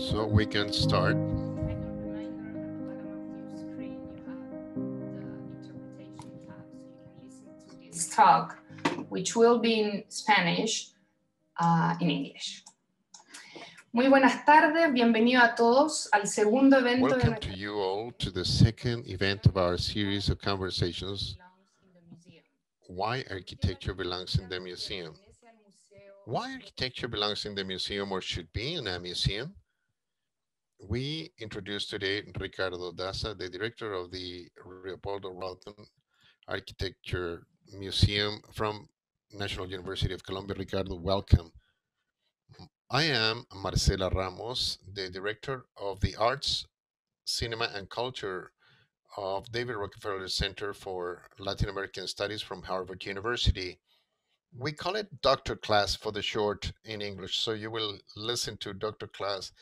So we can start. This talk, which will be in Spanish, uh, in English. Muy buenas tardes, bienvenido a todos al segundo evento Welcome nuestra to you all to the second event of our series of conversations, Why Architecture Belongs in the Museum. Why architecture belongs in the museum or should be in a museum? We introduce today Ricardo Daza, the director of the Leopoldo Rother Architecture Museum from National University of Colombia. Ricardo, welcome. I am Marcela Ramos, the director of the Arts, Cinema and Culture of David Rockefeller Center for Latin American Studies from Harvard University. We call it doctor class for the short in English, so you will listen to doctor class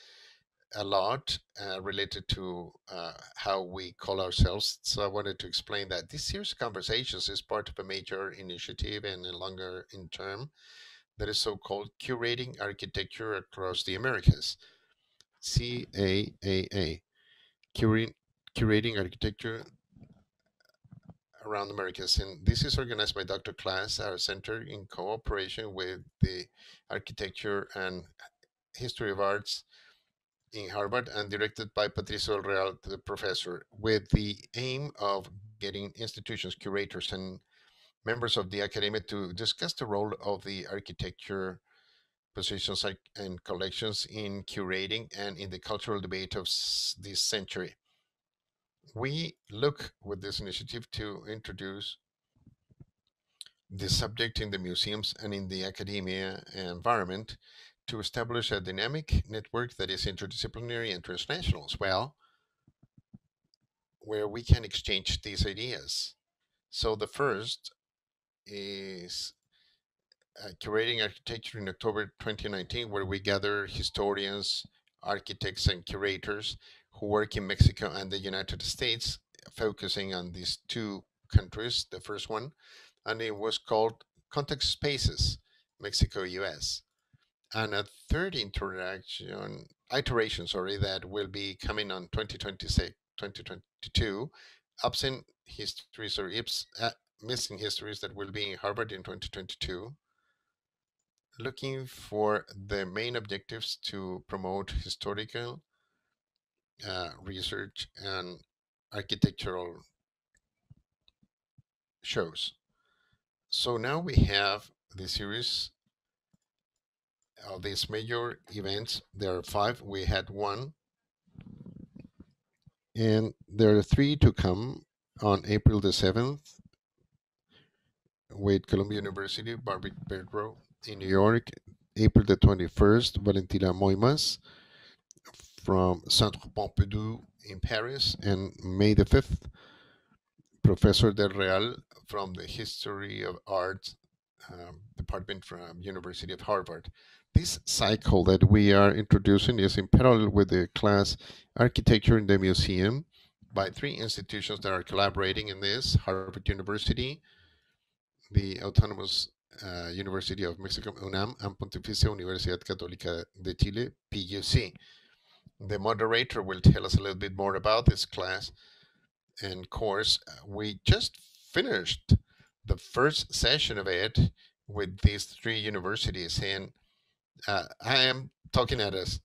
a lot uh, related to uh, how we call ourselves. So I wanted to explain that this series of conversations is part of a major initiative and a longer in term that is so-called Curating Architecture Across the Americas, CAAA, Curating, Curating Architecture around Americas. And this is organized by Dr. Class, our center, in cooperation with the Architecture and History of Arts in Harvard and directed by Patricio Del Real, the professor, with the aim of getting institutions, curators, and members of the academia to discuss the role of the architecture positions and collections in curating and in the cultural debate of this century. We look with this initiative to introduce the subject in the museums and in the academia environment to establish a dynamic network that is interdisciplinary and transnational as well, where we can exchange these ideas. So the first is uh, curating architecture in October 2019, where we gather historians, architects, and curators who work in Mexico and the United States, focusing on these two countries. The first one, and it was called Context Spaces, Mexico US. And a third interaction, iteration, sorry, that will be coming on 2026, 2022, absent histories or ips, uh, missing histories that will be in Harvard in 2022 looking for the main objectives to promote historical uh, research and architectural shows. So now we have the series of these major events. There are five. We had one, and there are three to come on April the 7th with Columbia University, Barbie Pedro in New York, April the 21st, Valentina Moimas from Centre Pompidou in Paris, and May the 5th, Professor Del Real from the History of Art um, Department from University of Harvard. This cycle that we are introducing is in parallel with the class Architecture in the Museum by three institutions that are collaborating in this, Harvard University, the Autonomous uh, University of Mexico, UNAM, and Pontificia Universidad Católica de Chile, PUC. The moderator will tell us a little bit more about this class and course. We just finished the first session of it with these three universities, and uh, I am talking at a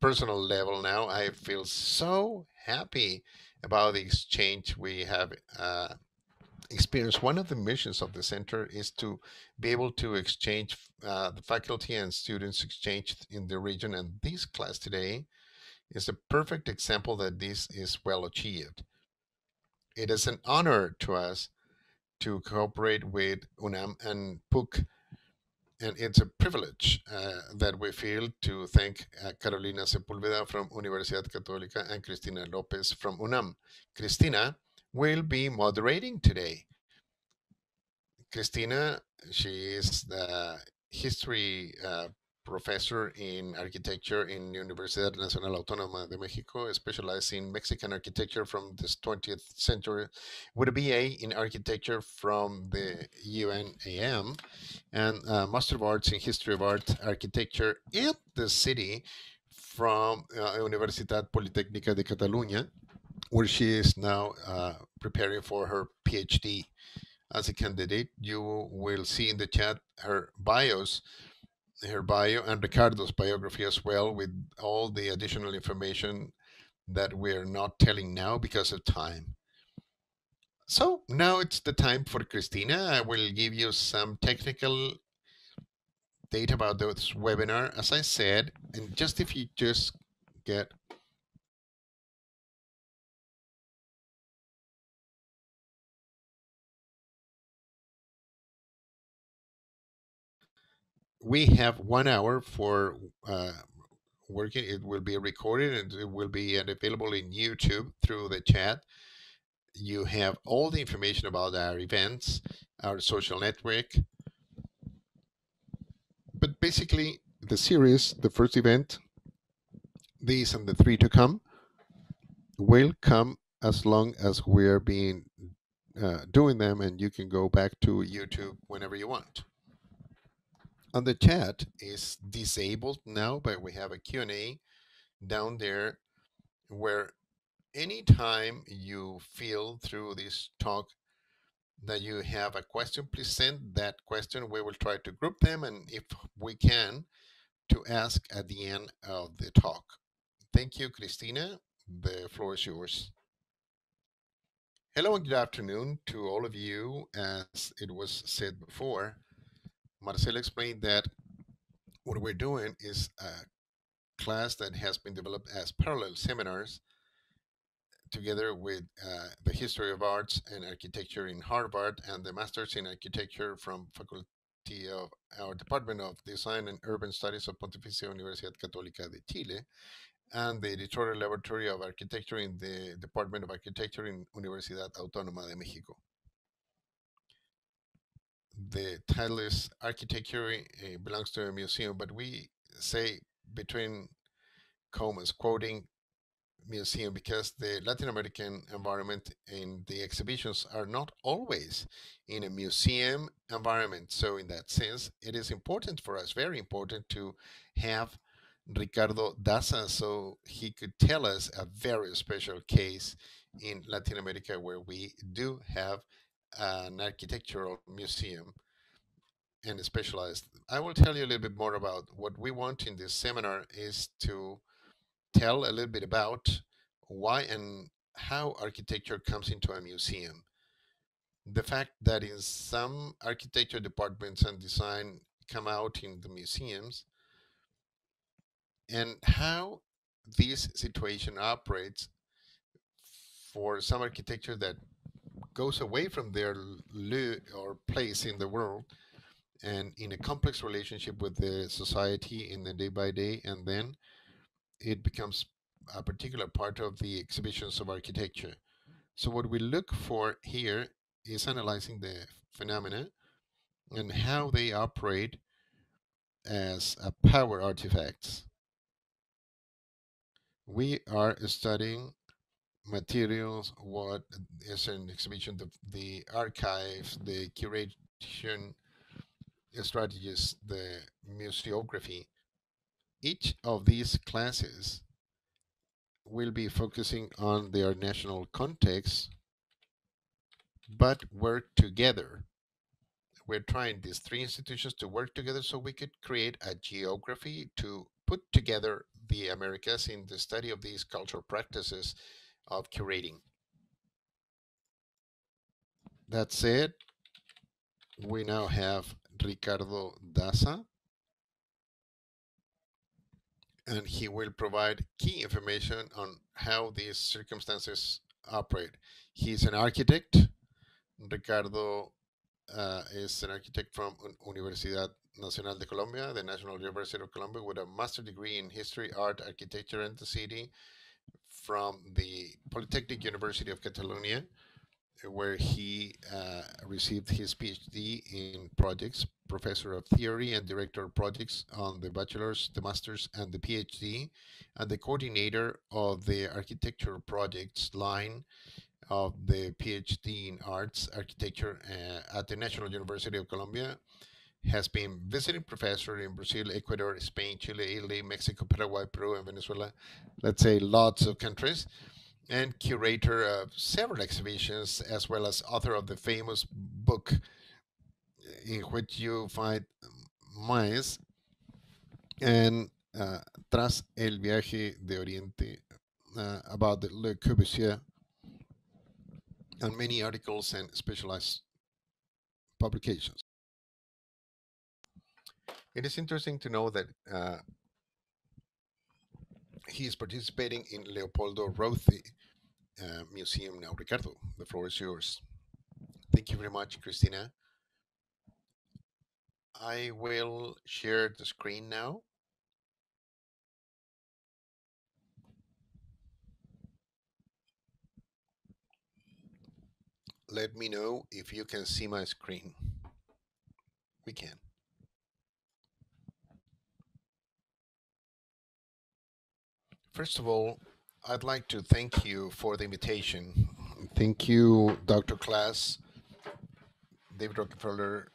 personal level now. I feel so happy about the exchange we have uh, experienced. One of the missions of the center is to be able to exchange uh, the faculty and students exchange in the region, and this class today is a perfect example that this is well achieved. It is an honor to us to cooperate with UNAM and PUC and it's a privilege uh, that we feel to thank uh, Carolina Sepulveda from Universidad Católica and Cristina Lopez from UNAM. Cristina will be moderating today. Cristina, she is the history uh, professor in architecture in Universidad Nacional Autónoma de Mexico, specialized in Mexican architecture from the 20th century, with a BA in architecture from the UNAM and uh, Master of Arts in History of Art Architecture in the city from uh, Universitat Politécnica de Catalunya, where she is now uh, preparing for her PhD as a candidate. You will see in the chat her bios, her bio, and Ricardo's biography as well, with all the additional information that we're not telling now because of time. So now it's the time for Cristina. I will give you some technical data about this webinar, as I said, and just if you just get we have one hour for uh, working. It will be recorded and it will be available in YouTube through the chat. You have all the information about our events, our social network. But basically, the series, the first event, these and the three to come, will come as long as we're being uh, doing them, and you can go back to YouTube whenever you want on the chat is disabled now, but we have a Q&A down there where anytime you feel through this talk that you have a question, please send that question. We will try to group them and if we can, to ask at the end of the talk. Thank you, Cristina. The floor is yours. Hello and good afternoon to all of you. As it was said before, Marcelo explained that what we're doing is a class that has been developed as parallel seminars together with uh, the history of arts and architecture in Harvard and the masters in architecture from faculty of our Department of Design and Urban Studies of Pontificia Universidad Católica de Chile and the editorial laboratory of architecture in the Department of Architecture in Universidad Autónoma de México the title is architecture uh, belongs to a museum, but we say between commas, quoting museum because the Latin American environment and the exhibitions are not always in a museum environment. So in that sense, it is important for us, very important to have Ricardo Daza so he could tell us a very special case in Latin America where we do have an architectural museum and specialized. I will tell you a little bit more about what we want in this seminar is to tell a little bit about why and how architecture comes into a museum. The fact that in some architecture departments and design come out in the museums and how this situation operates for some architecture that goes away from their or place in the world and in a complex relationship with the society in the day by day and then it becomes a particular part of the exhibitions of architecture. So what we look for here is analyzing the phenomena and how they operate as a power artifacts. We are studying materials, what is an exhibition, the, the archives, the curation strategies, the museography. Each of these classes will be focusing on their national context, but work together. We're trying these three institutions to work together so we could create a geography to put together the Americas in the study of these cultural practices of curating. That said, we now have Ricardo Daza, and he will provide key information on how these circumstances operate. He's an architect. Ricardo uh, is an architect from Universidad Nacional de Colombia, the National University of Colombia, with a master degree in history, art, architecture, and the city from the Polytechnic University of Catalonia, where he uh, received his PhD in projects, professor of theory and director of projects on the bachelor's, the master's, and the PhD, and the coordinator of the architecture projects line of the PhD in arts architecture uh, at the National University of Colombia, has been visiting professor in Brazil, Ecuador, Spain, Chile, Italy, Mexico, Paraguay, Peru, and Venezuela. Let's say lots of countries. And curator of several exhibitions, as well as author of the famous book in which you find Maes and uh, Tras el viaje de Oriente uh, about the Le Corbusier and many articles and specialized publications. It is interesting to know that uh, he is participating in Leopoldo Rother uh, Museum now. Ricardo, the floor is yours. Thank you very much, Cristina. I will share the screen now. Let me know if you can see my screen. We can. First of all, I'd like to thank you for the invitation. Thank you, Dr. Klaas, David Rockefeller,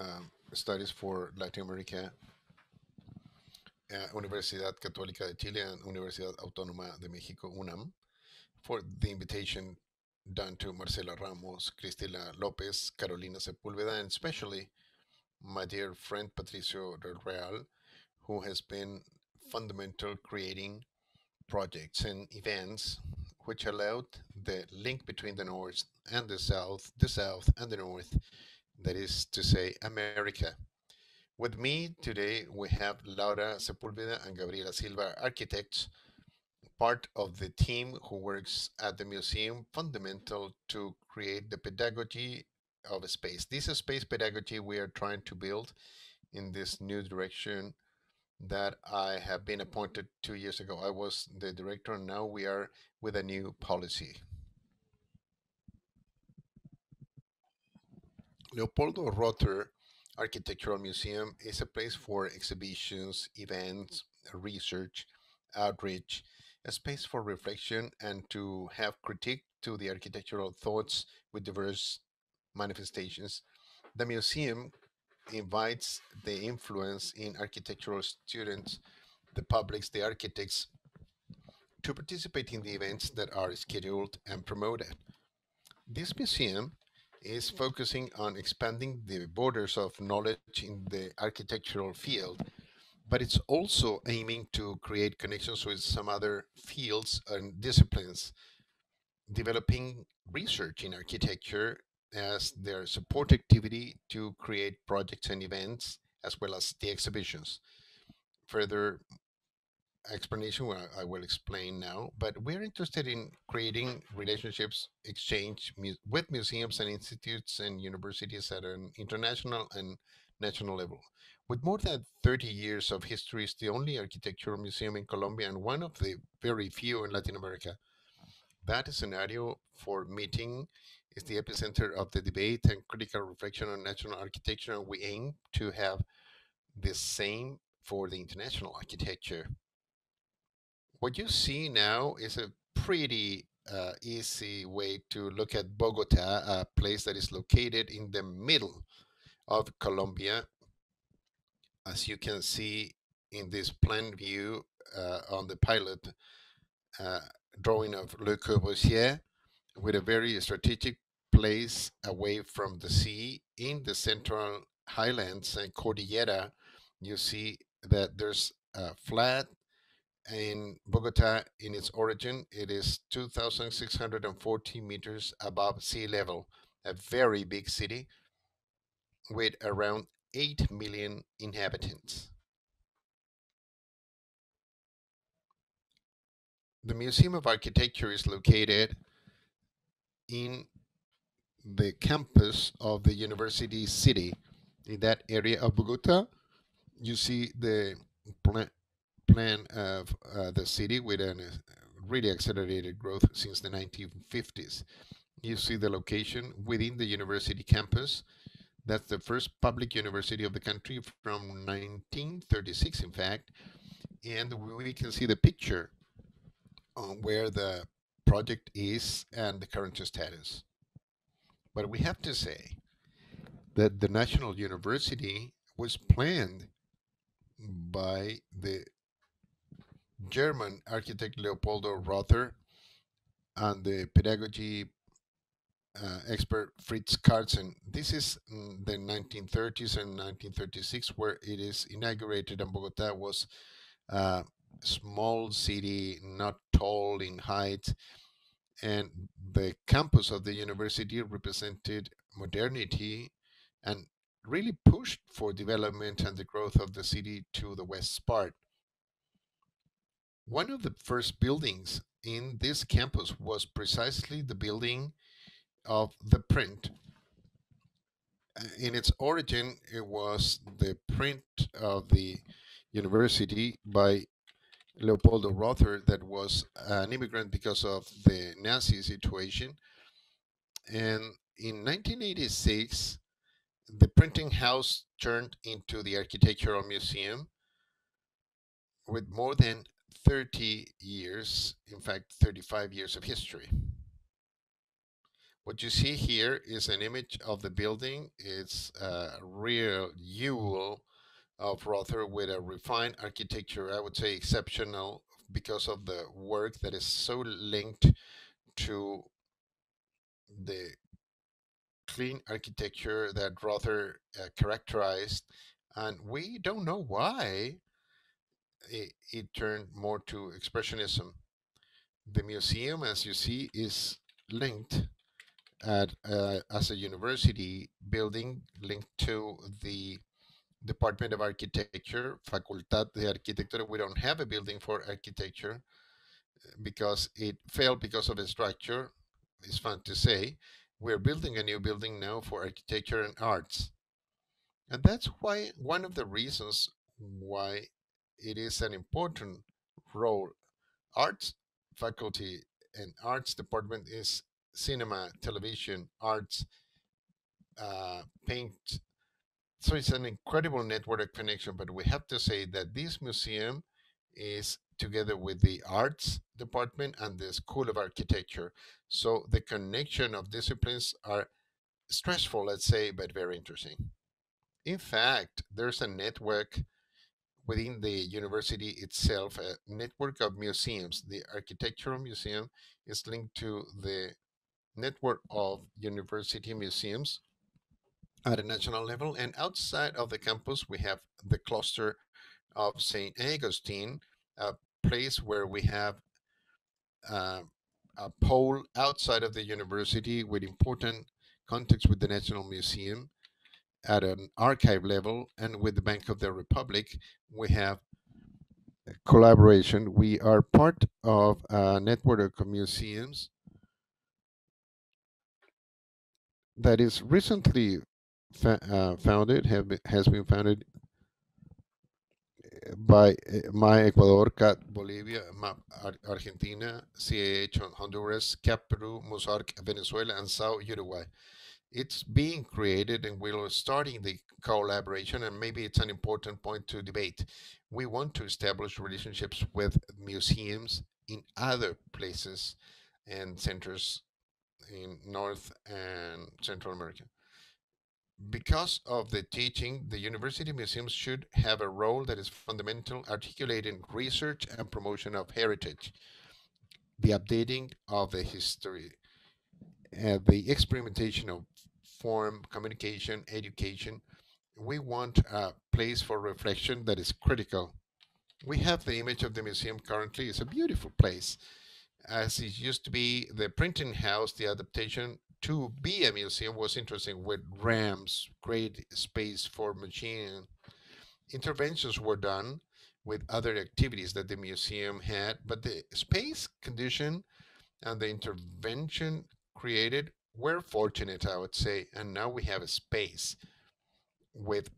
um, Studies for Latin America, uh, Universidad Católica de Chile and Universidad Autónoma de México, UNAM, for the invitation done to Marcela Ramos, Cristina Lopez, Carolina Sepúlveda, and especially my dear friend Patricio Del Real, who has been fundamental creating projects and events which allowed the link between the North and the South, the South and the North, that is to say, America. With me today, we have Laura Sepulveda and Gabriela Silva, architects, part of the team who works at the museum, fundamental to create the pedagogy of a space. This is space pedagogy we are trying to build in this new direction that I have been appointed two years ago. I was the director, and now we are with a new policy. Leopoldo Rother Architectural Museum is a place for exhibitions, events, research, outreach, a space for reflection, and to have critique to the architectural thoughts with diverse manifestations. The museum invites the influence in architectural students, the publics, the architects, to participate in the events that are scheduled and promoted. This museum is focusing on expanding the borders of knowledge in the architectural field, but it's also aiming to create connections with some other fields and disciplines, developing research in architecture as their support activity to create projects and events, as well as the exhibitions. Further explanation I will explain now, but we're interested in creating relationships, exchange mu with museums and institutes and universities at an international and national level. With more than 30 years of history, it's the only architectural museum in Colombia and one of the very few in Latin America. That scenario for meeting is the epicenter of the debate and critical reflection on national architecture, and we aim to have the same for the international architecture. What you see now is a pretty uh, easy way to look at Bogota, a place that is located in the middle of Colombia. As you can see in this plan view uh, on the pilot uh, drawing of Le Corbusier, with a very strategic place away from the sea in the central highlands and Cordillera, you see that there's a flat in Bogota in its origin. It is 2,640 meters above sea level, a very big city with around 8 million inhabitants. The Museum of Architecture is located in the campus of the university city in that area of Bogota. You see the plan, plan of uh, the city with a uh, really accelerated growth since the 1950s. You see the location within the university campus. That's the first public university of the country from 1936, in fact. And we can see the picture on where the project is and the current status. But we have to say that the National University was planned by the German architect Leopoldo Rother and the pedagogy uh, expert Fritz Karsen. This is the 1930s and 1936 where it is inaugurated and Bogota was a small city, not tall in height, and the campus of the university represented modernity and really pushed for development and the growth of the city to the west part. One of the first buildings in this campus was precisely the building of the print. In its origin, it was the print of the university by Leopoldo Rother that was an immigrant because of the Nazi situation. And in 1986, the printing house turned into the architectural museum with more than 30 years, in fact, 35 years of history. What you see here is an image of the building. It's a real jewel of Rother with a refined architecture, I would say exceptional because of the work that is so linked to the clean architecture that Rother uh, characterized. And we don't know why it, it turned more to expressionism. The museum, as you see, is linked at uh, as a university building linked to the Department of Architecture, Facultad de Arquitectura. We don't have a building for architecture uh, because it failed because of its structure. It's fun to say. We're building a new building now for architecture and arts. And that's why one of the reasons why it is an important role. Arts faculty and arts department is cinema, television, arts, uh, paint. So it's an incredible network of connection. But we have to say that this museum is together with the arts department and the School of Architecture. So the connection of disciplines are stressful, let's say, but very interesting. In fact, there's a network within the university itself, a network of museums. The Architectural Museum is linked to the network of university museums at a national level. And outside of the campus, we have the cluster of St. Augustine, a place where we have uh, a pole outside of the university with important contacts with the National Museum at an archive level and with the Bank of the Republic, we have collaboration. We are part of a network of museums that is recently uh, founded, have been, has been founded by my Ecuador, CAT Bolivia, MAP Argentina, CAH Honduras, CAP Peru, MUSARC Venezuela, and SAO Uruguay. It's being created and we're starting the collaboration and maybe it's an important point to debate. We want to establish relationships with museums in other places and centers in north and central america because of the teaching the university museums should have a role that is fundamental articulating research and promotion of heritage the updating of the history uh, the experimentation of form, communication, education. We want a place for reflection that is critical. We have the image of the museum currently. It's a beautiful place. As it used to be the printing house, the adaptation to be a museum was interesting with ramps, great space for machine. Interventions were done with other activities that the museum had, but the space condition and the intervention created, we're fortunate, I would say, and now we have a space with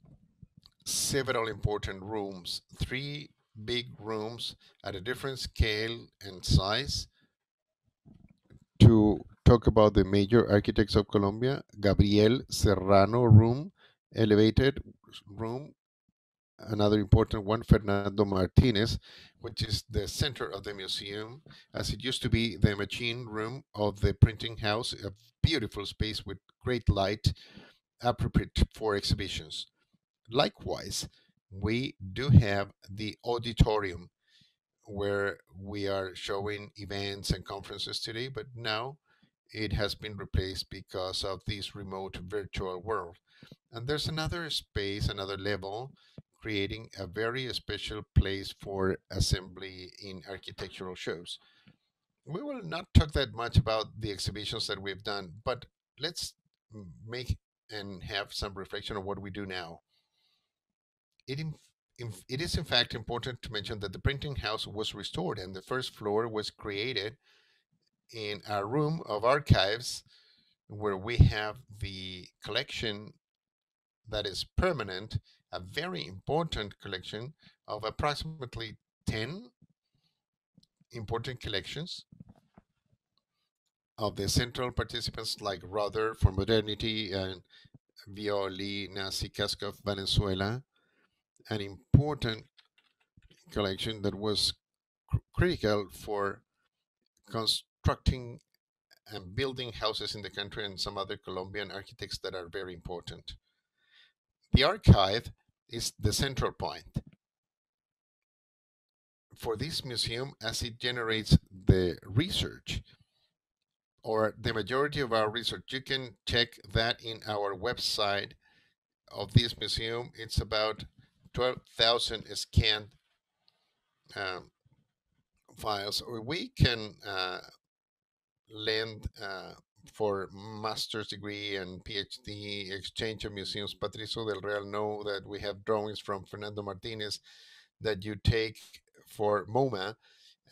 several important rooms, three big rooms at a different scale and size to talk about the major architects of Colombia, Gabriel Serrano room, elevated room another important one, Fernando Martinez, which is the center of the museum, as it used to be the machine room of the printing house, a beautiful space with great light appropriate for exhibitions. Likewise, we do have the auditorium where we are showing events and conferences today, but now it has been replaced because of this remote virtual world. And there's another space, another level, creating a very special place for assembly in architectural shows. We will not talk that much about the exhibitions that we've done, but let's make and have some reflection on what we do now. It, it is in fact important to mention that the printing house was restored and the first floor was created in a room of archives where we have the collection that is permanent, a very important collection of approximately 10 important collections of the central participants like Rother for Modernity and Violi Nacicasca of Venezuela, an important collection that was cr critical for constructing and building houses in the country and some other Colombian architects that are very important. The archive is the central point for this museum as it generates the research or the majority of our research. You can check that in our website of this museum. It's about 12,000 scanned um, files, or we can uh, lend uh, for master's degree and PhD exchange of museums. Patricio del Real know that we have drawings from Fernando Martinez that you take for MoMA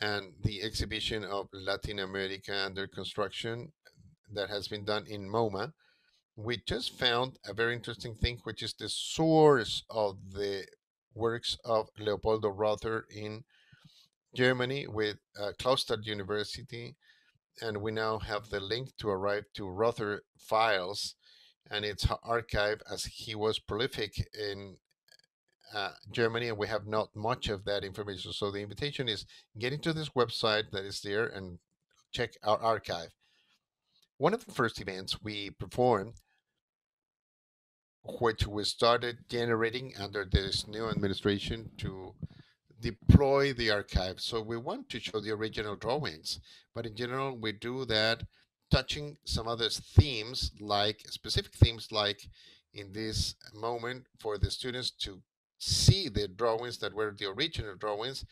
and the exhibition of Latin America under construction that has been done in MoMA. We just found a very interesting thing, which is the source of the works of Leopoldo Rother in Germany with uh, University. And we now have the link to arrive to Rother files and its archive as he was prolific in uh, Germany, and we have not much of that information. So the invitation is get into this website that is there and check our archive. One of the first events we performed, which we started generating under this new administration to deploy the archive. So we want to show the original drawings, but in general, we do that touching some other themes, like specific themes, like in this moment for the students to see the drawings that were the original drawings.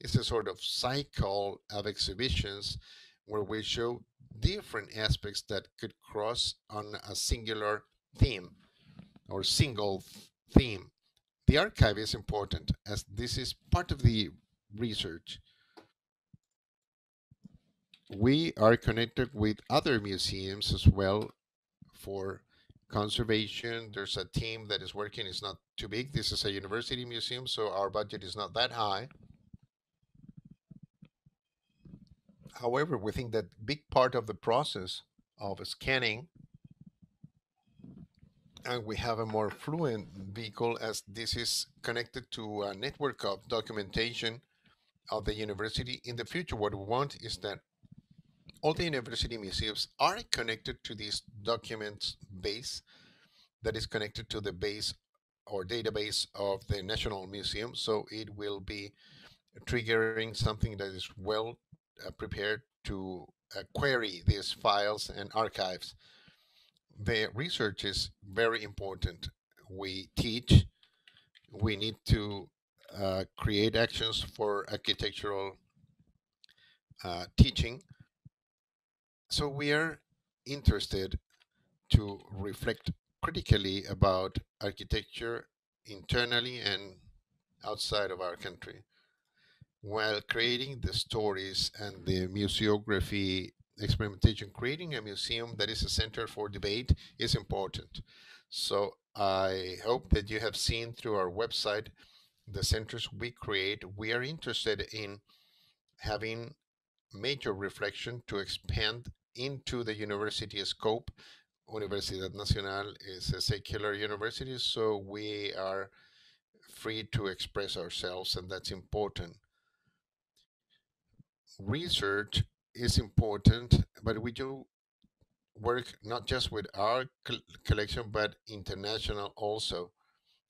It's a sort of cycle of exhibitions where we show different aspects that could cross on a singular theme or single theme. The archive is important as this is part of the research. We are connected with other museums as well for conservation. There's a team that is working. It's not too big. This is a university museum, so our budget is not that high. However, we think that big part of the process of scanning and we have a more fluent vehicle as this is connected to a network of documentation of the university. In the future, what we want is that all the university museums are connected to this documents base that is connected to the base or database of the National Museum. So it will be triggering something that is well uh, prepared to uh, query these files and archives. The research is very important. We teach, we need to uh, create actions for architectural uh, teaching so we are interested to reflect critically about architecture internally and outside of our country while creating the stories and the museography experimentation creating a museum that is a center for debate is important so i hope that you have seen through our website the centers we create we are interested in having major reflection to expand into the university scope. Universidad Nacional is a secular university, so we are free to express ourselves, and that's important. Research is important, but we do work not just with our collection but international also.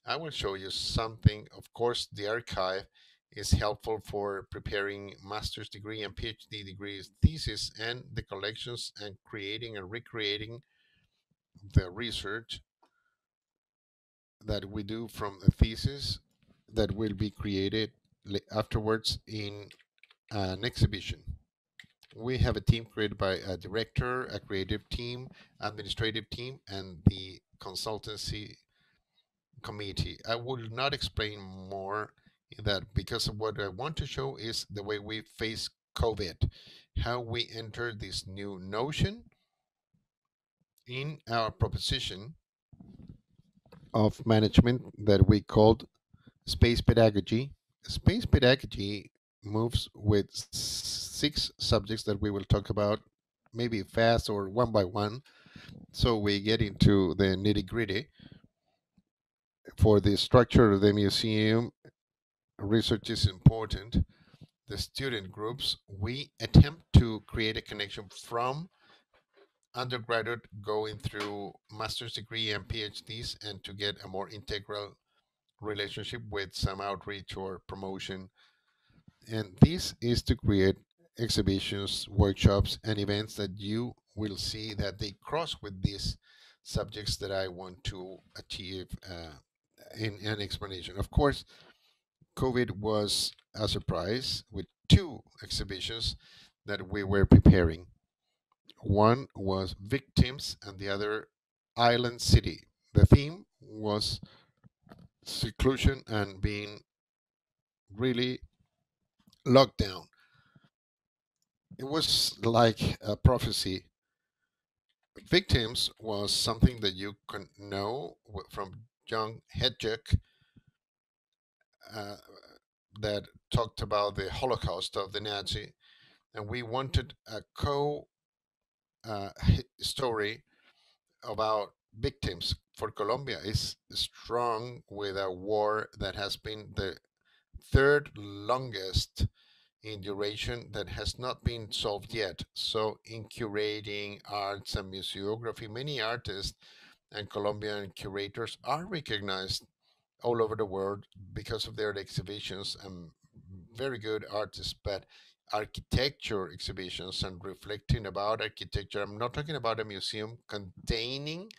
I will show you something. Of course, the archive is helpful for preparing master's degree and PhD degrees thesis and the collections and creating and recreating the research that we do from the thesis that will be created afterwards in an exhibition. We have a team created by a director, a creative team, administrative team, and the consultancy committee. I will not explain more in that because what I want to show is the way we face COVID, how we enter this new notion in our proposition of management that we called space pedagogy. Space pedagogy moves with six subjects that we will talk about maybe fast or one by one. So we get into the nitty gritty. For the structure of the museum, research is important. The student groups, we attempt to create a connection from undergraduate going through master's degree and PhDs and to get a more integral relationship with some outreach or promotion. And this is to create exhibitions, workshops, and events that you will see that they cross with these subjects that I want to achieve uh, in an explanation. Of course, COVID was a surprise with two exhibitions that we were preparing. One was victims and the other island city. The theme was seclusion and being really locked down. It was like a prophecy. Victims was something that you can know from John Hejduk uh, that talked about the Holocaust of the Nazi, and we wanted a co uh, story about victims for Colombia is strong with a war that has been the third longest in duration that has not been solved yet. So, in curating arts and museography, many artists and Colombian curators are recognized all over the world because of their exhibitions and very good artists. But architecture exhibitions and reflecting about architecture. I'm not talking about a museum containing,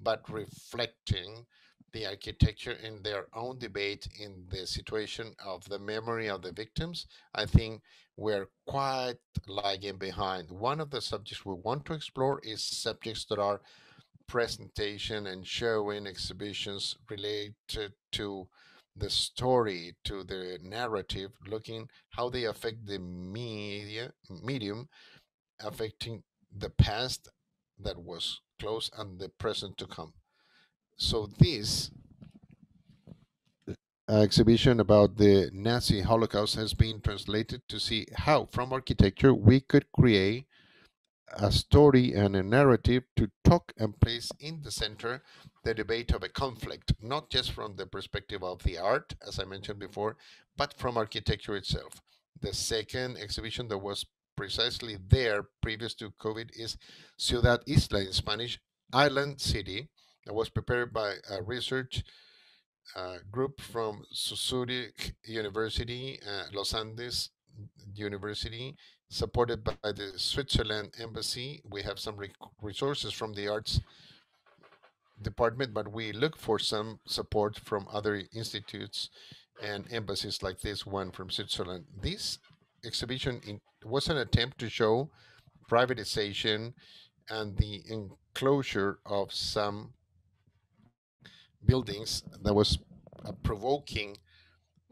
but reflecting the architecture in their own debate in the situation of the memory of the victims. I think we're quite lagging behind. One of the subjects we want to explore is subjects that are presentation and showing exhibitions related to the story to the narrative, looking how they affect the media medium, affecting the past that was close and the present to come. So this uh, exhibition about the Nazi Holocaust has been translated to see how from architecture we could create a story and a narrative to talk and place in the center the debate of a conflict, not just from the perspective of the art, as I mentioned before, but from architecture itself. The second exhibition that was precisely there previous to COVID is Ciudad Isla in Spanish, Island City, that was prepared by a research uh, group from Zurich University, uh, Los Andes University, supported by the Switzerland Embassy. We have some re resources from the arts department, but we look for some support from other institutes and embassies like this one from Switzerland. This exhibition in, was an attempt to show privatization and the enclosure of some buildings that was a provoking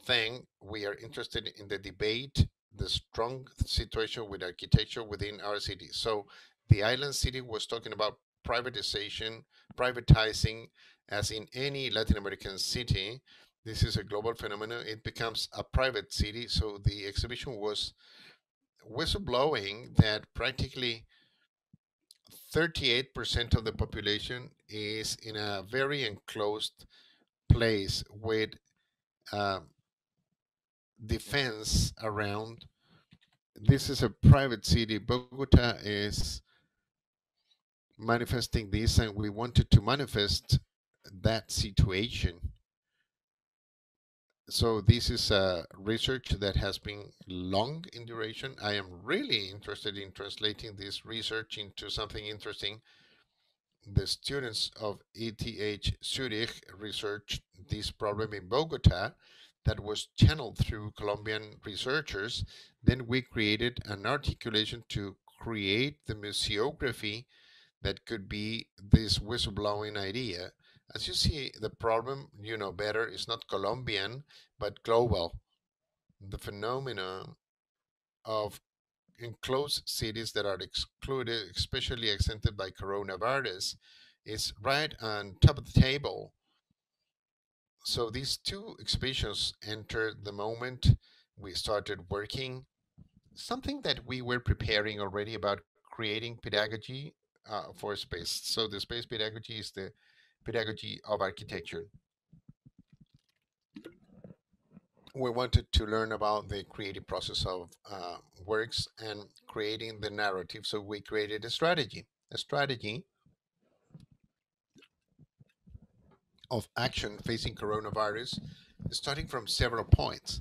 thing. We are interested in the debate the strong situation with architecture within our city. So the island city was talking about privatization, privatizing, as in any Latin American city. This is a global phenomenon. It becomes a private city. So the exhibition was whistleblowing that practically 38% of the population is in a very enclosed place with uh, defense around. This is a private city. Bogota is manifesting this and we wanted to manifest that situation. So this is a research that has been long in duration. I am really interested in translating this research into something interesting. The students of ETH Zurich researched this problem in Bogota that was channeled through Colombian researchers. Then we created an articulation to create the museography that could be this whistleblowing idea. As you see, the problem, you know better, is not Colombian, but global. The phenomenon of enclosed cities that are excluded, especially accented by coronavirus, is right on top of the table. So these two exhibitions entered the moment we started working. Something that we were preparing already about creating pedagogy uh, for space. So the space pedagogy is the pedagogy of architecture. We wanted to learn about the creative process of uh, works and creating the narrative. So we created a strategy, a strategy of action facing coronavirus, starting from several points.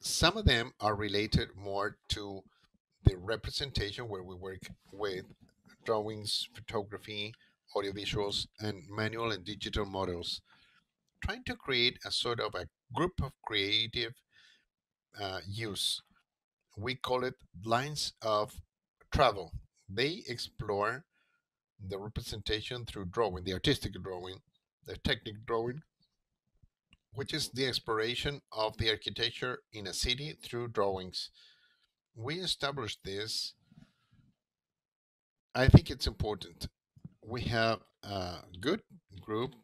Some of them are related more to the representation where we work with drawings, photography, audiovisuals, and manual and digital models, trying to create a sort of a group of creative uh, use. We call it lines of travel. They explore the representation through drawing, the artistic drawing, the technical drawing, which is the exploration of the architecture in a city through drawings. We established this I think it's important. We have a good group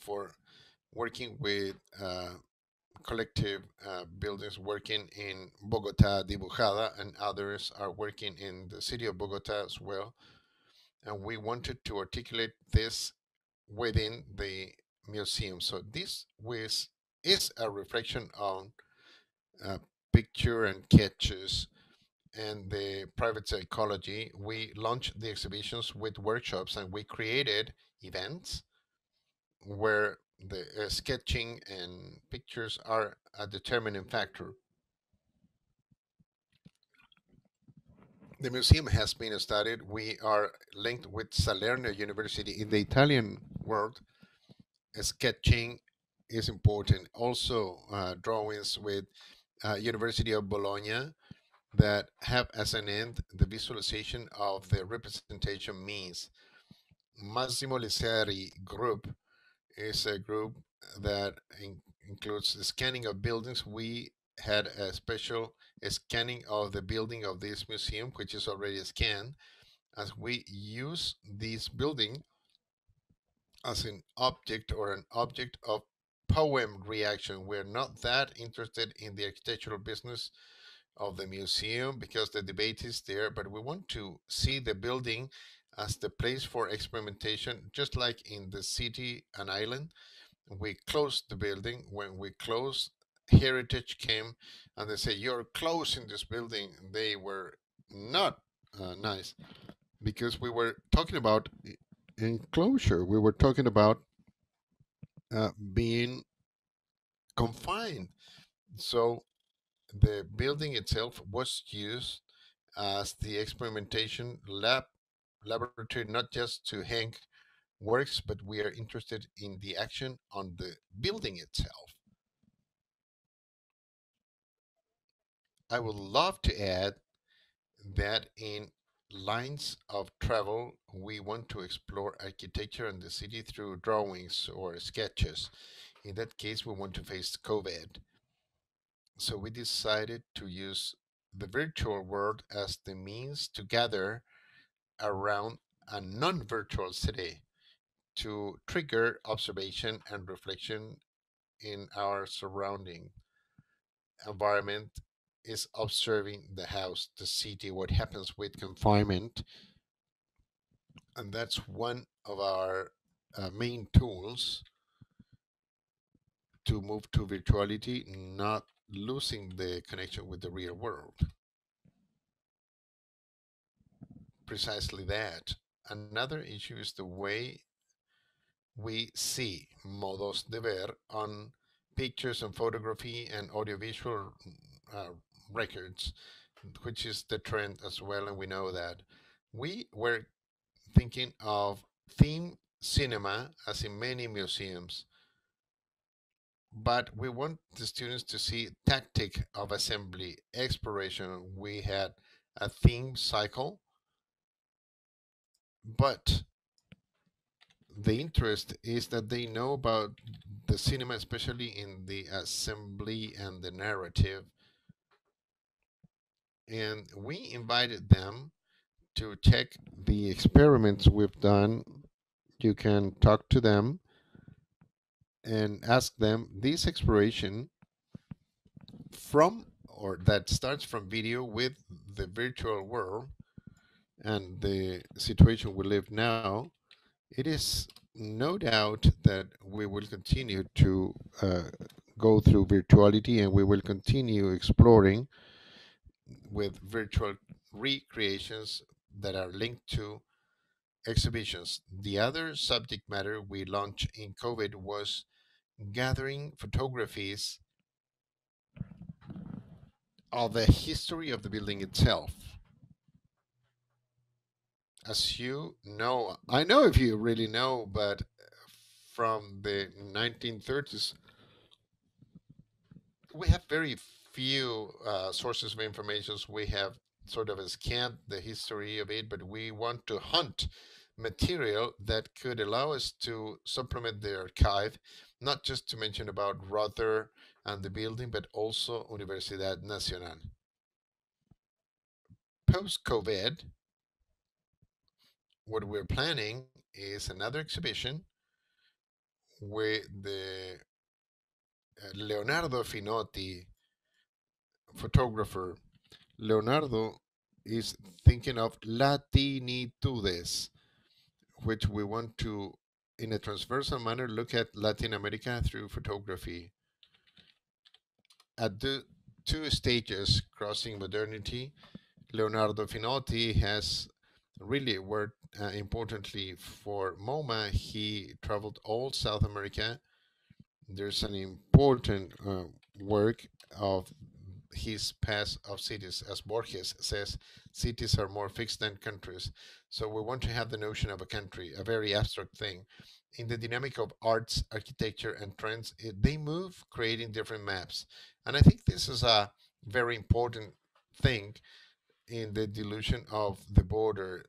for working with uh, collective uh, buildings working in Bogota, Dibujada, and others are working in the city of Bogota as well. And we wanted to articulate this within the museum. So this was, is a reflection on uh, picture and sketches and the private psychology, we launched the exhibitions with workshops and we created events where the uh, sketching and pictures are a determining factor. The museum has been studied. We are linked with Salerno University in the Italian world. Sketching is important. Also, uh, drawings with uh, University of Bologna that have as an end the visualization of the representation means. Massimo group is a group that in includes the scanning of buildings. We had a special scanning of the building of this museum, which is already scanned, as we use this building as an object or an object of poem reaction. We're not that interested in the architectural business of the museum because the debate is there, but we want to see the building as the place for experimentation, just like in the city and island. We closed the building. When we closed, Heritage came and they say, You're closing this building. They were not uh, nice because we were talking about enclosure. We were talking about uh, being confined. So the building itself was used as the experimentation lab laboratory, not just to hang works, but we are interested in the action on the building itself. I would love to add that in lines of travel, we want to explore architecture in the city through drawings or sketches. In that case, we want to face COVID. So we decided to use the virtual world as the means to gather around a non-virtual city to trigger observation and reflection in our surrounding environment is observing the house, the city, what happens with confinement. And that's one of our uh, main tools to move to virtuality, not losing the connection with the real world. Precisely that. another issue is the way we see modos de ver on pictures and photography and audiovisual uh, records, which is the trend as well, and we know that. We were thinking of theme cinema as in many museums, but we want the students to see tactic of assembly, exploration. We had a theme cycle, but the interest is that they know about the cinema, especially in the assembly and the narrative. And we invited them to check the experiments we've done. You can talk to them and ask them this exploration from or that starts from video with the virtual world and the situation we live now it is no doubt that we will continue to uh, go through virtuality and we will continue exploring with virtual recreations that are linked to exhibitions. The other subject matter we launched in COVID was gathering photographs of the history of the building itself as you know, I know if you really know, but from the 1930s, we have very few uh, sources of information. We have sort of scanned the history of it, but we want to hunt material that could allow us to supplement the archive, not just to mention about Rother and the building, but also Universidad Nacional. Post-COVID, what we're planning is another exhibition with the uh, Leonardo Finotti, photographer. Leonardo is thinking of Latinitudes, which we want to, in a transversal manner, look at Latin America through photography. At the two stages crossing modernity, Leonardo Finotti has really worked uh, importantly for MoMA, he traveled all South America. There's an important uh, work of his past of cities. As Borges says, cities are more fixed than countries. So we want to have the notion of a country, a very abstract thing. In the dynamic of arts, architecture, and trends, it, they move creating different maps. And I think this is a very important thing in the dilution of the border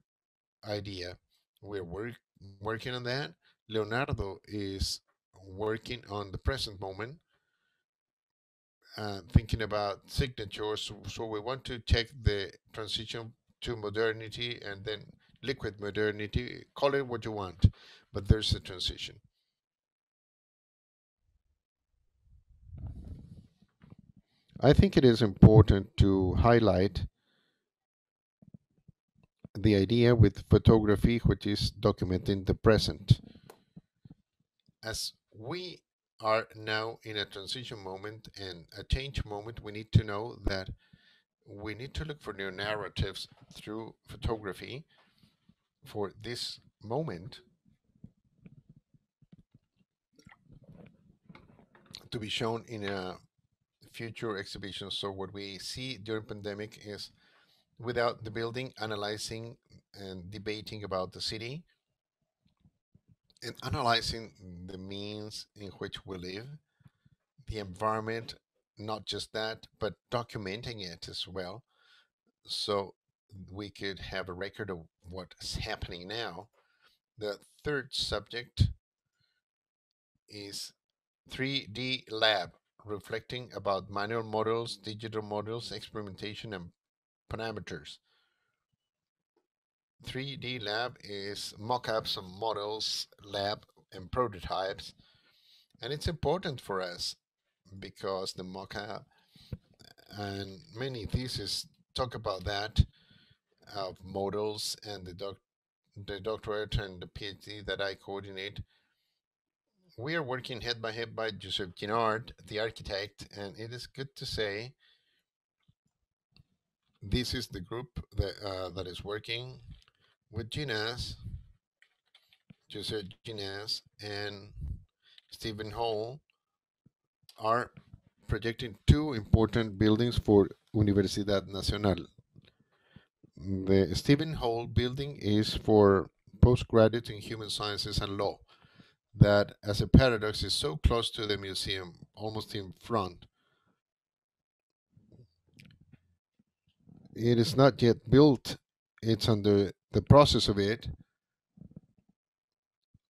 idea. We're work, working on that. Leonardo is working on the present moment, uh, thinking about signatures. So, so we want to check the transition to modernity and then liquid modernity. Call it what you want, but there's a transition. I think it is important to highlight the idea with photography, which is documenting the present. As we are now in a transition moment and a change moment, we need to know that we need to look for new narratives through photography for this moment to be shown in a future exhibition. So what we see during pandemic is without the building analyzing and debating about the city and analyzing the means in which we live, the environment, not just that, but documenting it as well. So we could have a record of what's happening now. The third subject is 3D lab, reflecting about manual models, digital models, experimentation, and parameters. 3D lab is mock-ups and models lab and prototypes. And it's important for us because the mock-up and many theses talk about that of models and the, doc the doctorate and the PhD that I coordinate. We are working head by head by Joseph Guinard, the architect, and it is good to say this is the group that, uh, that is working with GNAS Joseph Gines and Steven Holl are projecting two important buildings for Universidad Nacional. The Steven Holl building is for postgraduate in human sciences and law that as a paradox is so close to the museum, almost in front. It is not yet built, it's under the process of it.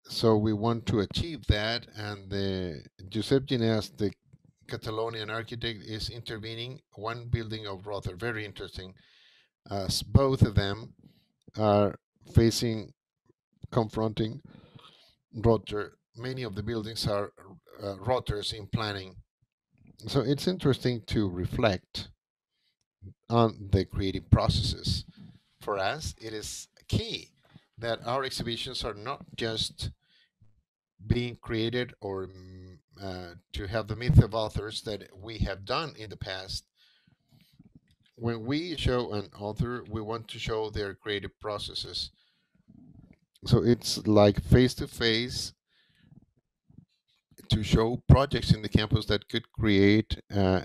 So we want to achieve that, and the Josep Gines, the Catalonian architect, is intervening one building of Rother. Very interesting, as both of them are facing, confronting Rother. Many of the buildings are uh, in planning. So it's interesting to reflect on the creative processes. For us, it is key that our exhibitions are not just being created or mm, uh, to have the myth of authors that we have done in the past. When we show an author, we want to show their creative processes. So it's like face to face to show projects in the campus that could create uh,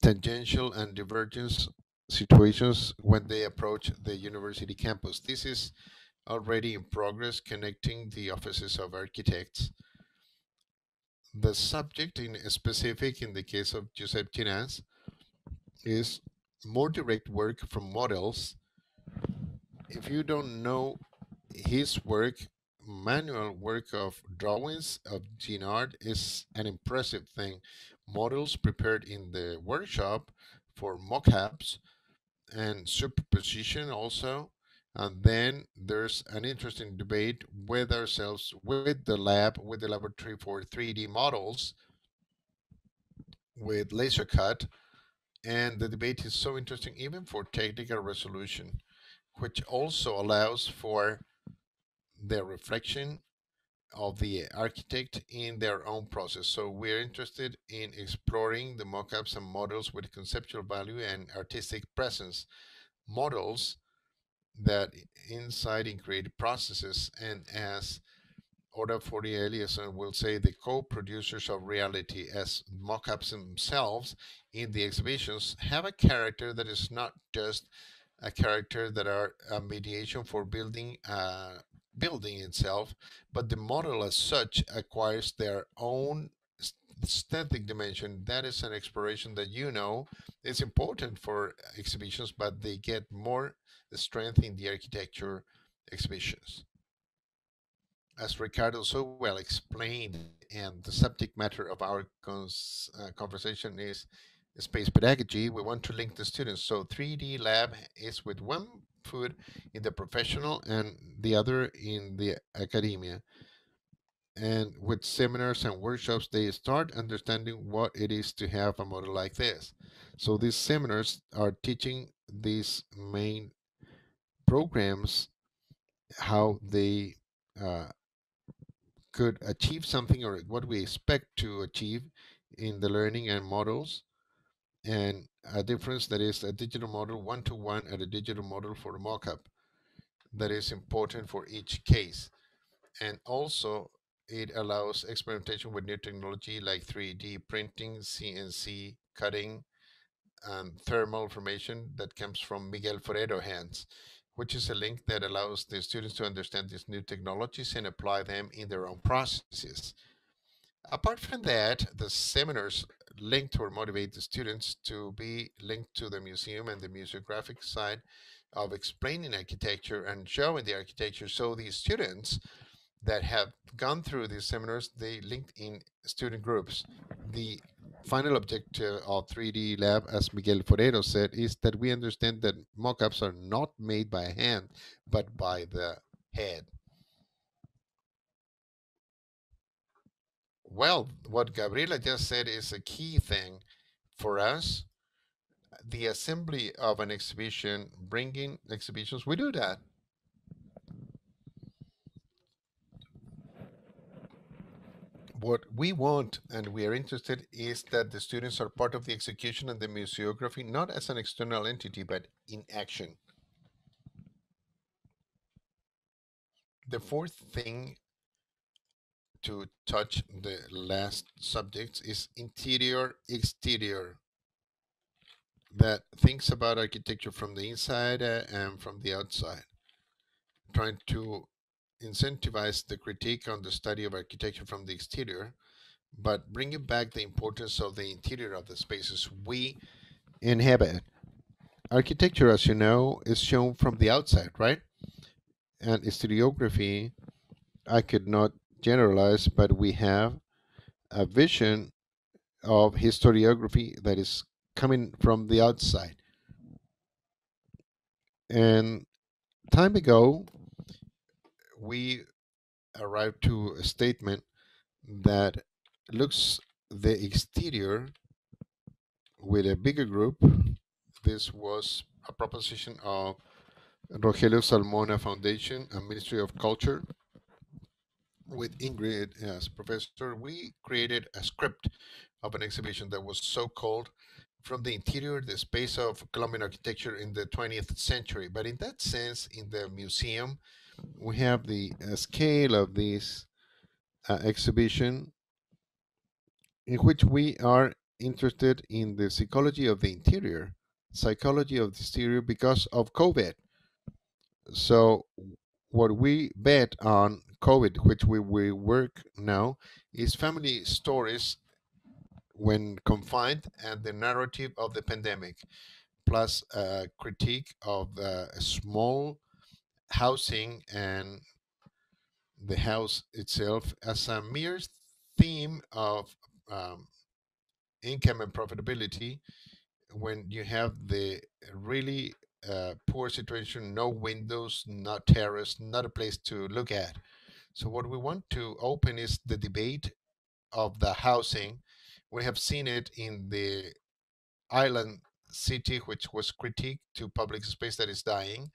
tangential and divergence situations when they approach the university campus. This is already in progress connecting the offices of architects. The subject in specific in the case of Josep Gines is more direct work from models. If you don't know his work, manual work of drawings of Ginard is an impressive thing. Models prepared in the workshop for mock-ups and superposition also. And then there's an interesting debate with ourselves, with the lab, with the laboratory for 3D models, with laser cut. And the debate is so interesting, even for technical resolution, which also allows for the reflection of the architect in their own process. So we're interested in exploring the mockups and models with conceptual value and artistic presence. Models that inside in creative processes and as Olafur Eliasson will say the co-producers of reality as mockups themselves in the exhibitions have a character that is not just a character that are a mediation for building a building itself, but the model as such acquires their own static dimension. That is an exploration that you know is important for exhibitions, but they get more strength in the architecture exhibitions. As Ricardo so well explained, and the subject matter of our uh, conversation is space pedagogy, we want to link the students. So 3D lab is with one foot in the professional and the other in the academia. And with seminars and workshops, they start understanding what it is to have a model like this. So these seminars are teaching these main programs how they uh, could achieve something or what we expect to achieve in the learning and models and a difference that is a digital model one-to-one and a digital model for a mockup that is important for each case. And also it allows experimentation with new technology like 3D printing, CNC cutting, and thermal formation that comes from Miguel Forero hands, which is a link that allows the students to understand these new technologies and apply them in their own processes. Apart from that, the seminars linked or motivate the students to be linked to the museum and the museographic side of explaining architecture and showing the architecture. So the students that have gone through these seminars, they linked in student groups. The final objective of 3D Lab, as Miguel Forero said, is that we understand that mock-ups are not made by hand, but by the head. Well, what Gabriela just said is a key thing for us. The assembly of an exhibition, bringing exhibitions, we do that. What we want and we are interested is that the students are part of the execution and the museography, not as an external entity, but in action. The fourth thing to touch the last subjects is interior exterior. That thinks about architecture from the inside uh, and from the outside. Trying to incentivize the critique on the study of architecture from the exterior but bringing back the importance of the interior of the spaces we inhabit. Architecture as you know is shown from the outside right? And historiography i could not generalize, but we have a vision of historiography that is coming from the outside. And time ago, we arrived to a statement that looks the exterior with a bigger group. This was a proposition of Rogelio Salmona Foundation and Ministry of Culture with Ingrid as professor, we created a script of an exhibition that was so called From the Interior, the Space of Colombian Architecture in the 20th Century. But in that sense, in the museum, we have the uh, scale of this uh, exhibition in which we are interested in the psychology of the interior, psychology of the exterior because of COVID. So what we bet on COVID, which we, we work now, is family stories when confined and the narrative of the pandemic, plus a critique of the small housing and the house itself as a mere theme of um, income and profitability when you have the really uh, poor situation, no windows, not terrace, not a place to look at. So what we want to open is the debate of the housing. We have seen it in the island city, which was critique to public space that is dying.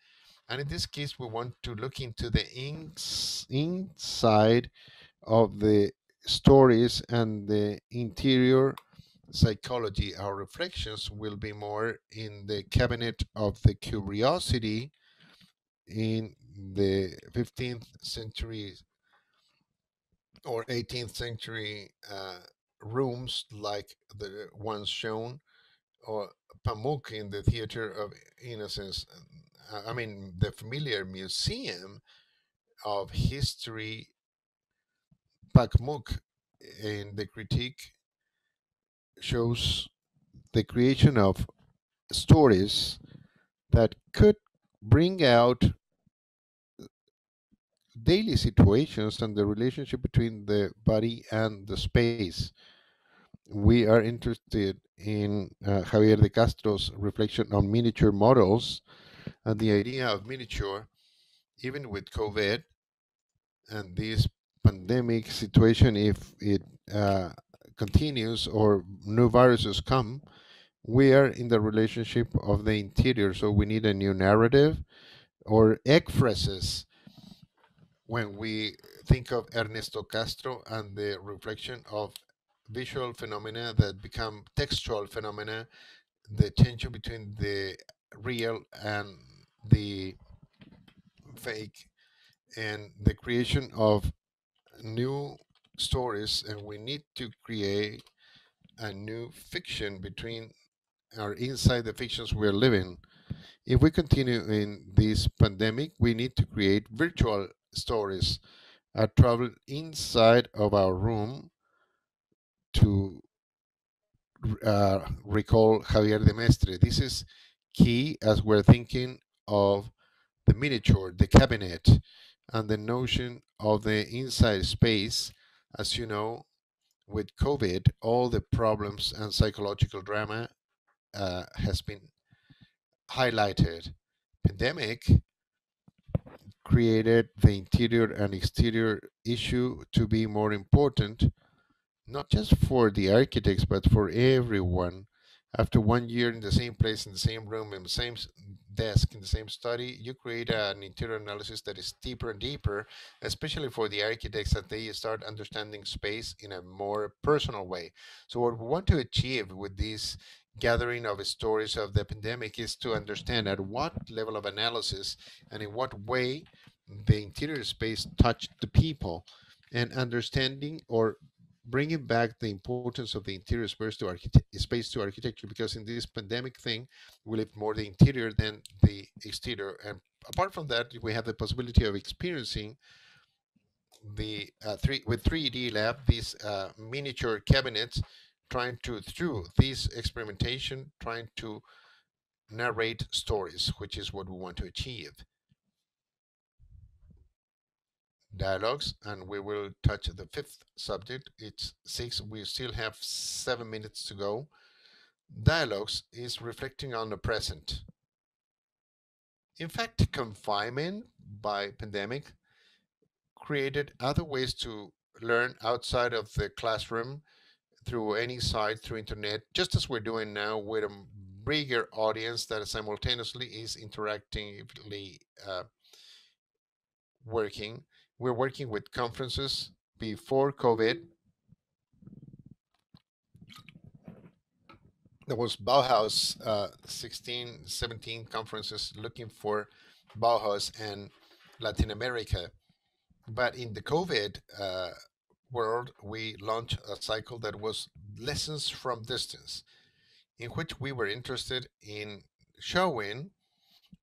And in this case, we want to look into the ins inside of the stories and the interior psychology. Our reflections will be more in the cabinet of the curiosity in the 15th century or 18th century uh, rooms like the ones shown or Pamuk in the Theater of Innocence. Uh, I mean, the familiar museum of history, Pamuk in the critique shows the creation of stories that could bring out daily situations and the relationship between the body and the space. We are interested in uh, Javier de Castro's reflection on miniature models and the idea of miniature, even with COVID and this pandemic situation, if it uh, continues or new viruses come, we are in the relationship of the interior. So we need a new narrative or ekphrasis when we think of Ernesto Castro and the reflection of visual phenomena that become textual phenomena, the tension between the real and the fake, and the creation of new stories. And we need to create a new fiction between or inside the fictions we're living. If we continue in this pandemic, we need to create virtual stories. I traveled inside of our room to uh, recall Javier de Maistre. This is key as we're thinking of the miniature, the cabinet, and the notion of the inside space. As you know, with COVID, all the problems and psychological drama uh, has been highlighted. Pandemic created the interior and exterior issue to be more important, not just for the architects, but for everyone. After one year in the same place, in the same room, in the same desk, in the same study, you create an interior analysis that is deeper and deeper, especially for the architects that they start understanding space in a more personal way. So what we want to achieve with this gathering of stories of the pandemic is to understand at what level of analysis and in what way the interior space touched the people and understanding or bringing back the importance of the interior space to, space to architecture because in this pandemic thing we live more the interior than the exterior and apart from that we have the possibility of experiencing the uh, three with 3d lab these uh, miniature cabinets trying to through this experimentation trying to narrate stories which is what we want to achieve. Dialogues and we will touch the fifth subject. It's six. We still have seven minutes to go. Dialogues is reflecting on the present. In fact confinement by pandemic created other ways to learn outside of the classroom through any site through internet just as we're doing now with a bigger audience that simultaneously is interactively uh, working we're working with conferences before COVID. There was Bauhaus uh, 16, 17 conferences looking for Bauhaus and Latin America. But in the COVID uh, world, we launched a cycle that was lessons from distance, in which we were interested in showing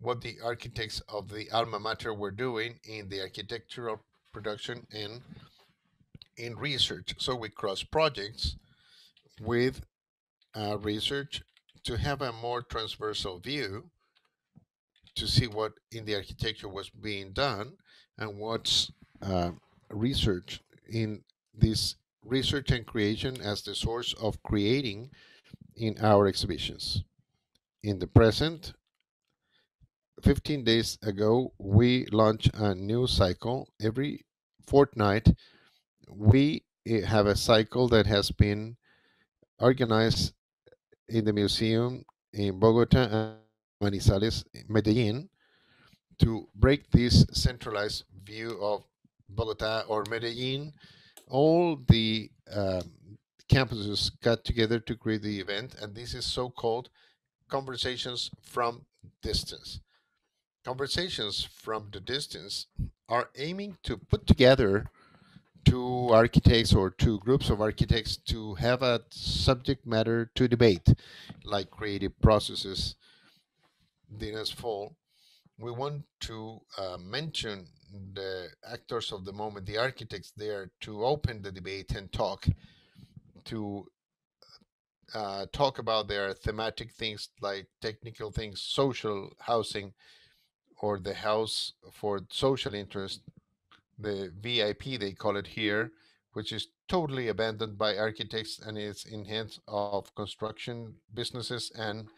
what the architects of the alma mater were doing in the architectural production and in research. So we cross projects with uh, research to have a more transversal view to see what in the architecture was being done and what's uh, research in this research and creation as the source of creating in our exhibitions. In the present, 15 days ago, we launched a new cycle. Every fortnight, we eh, have a cycle that has been organized in the museum in Bogota and Manizales, Medellin, to break this centralized view of Bogota or Medellin. All the um, campuses got together to create the event, and this is so called conversations from distance. Conversations from the distance are aiming to put together two architects or two groups of architects to have a subject matter to debate, like creative processes. Dina's fall. We want to uh, mention the actors of the moment, the architects there, to open the debate and talk, to uh, talk about their thematic things like technical things, social housing, or the house for social interest, the VIP they call it here, which is totally abandoned by architects and is in hands of construction businesses and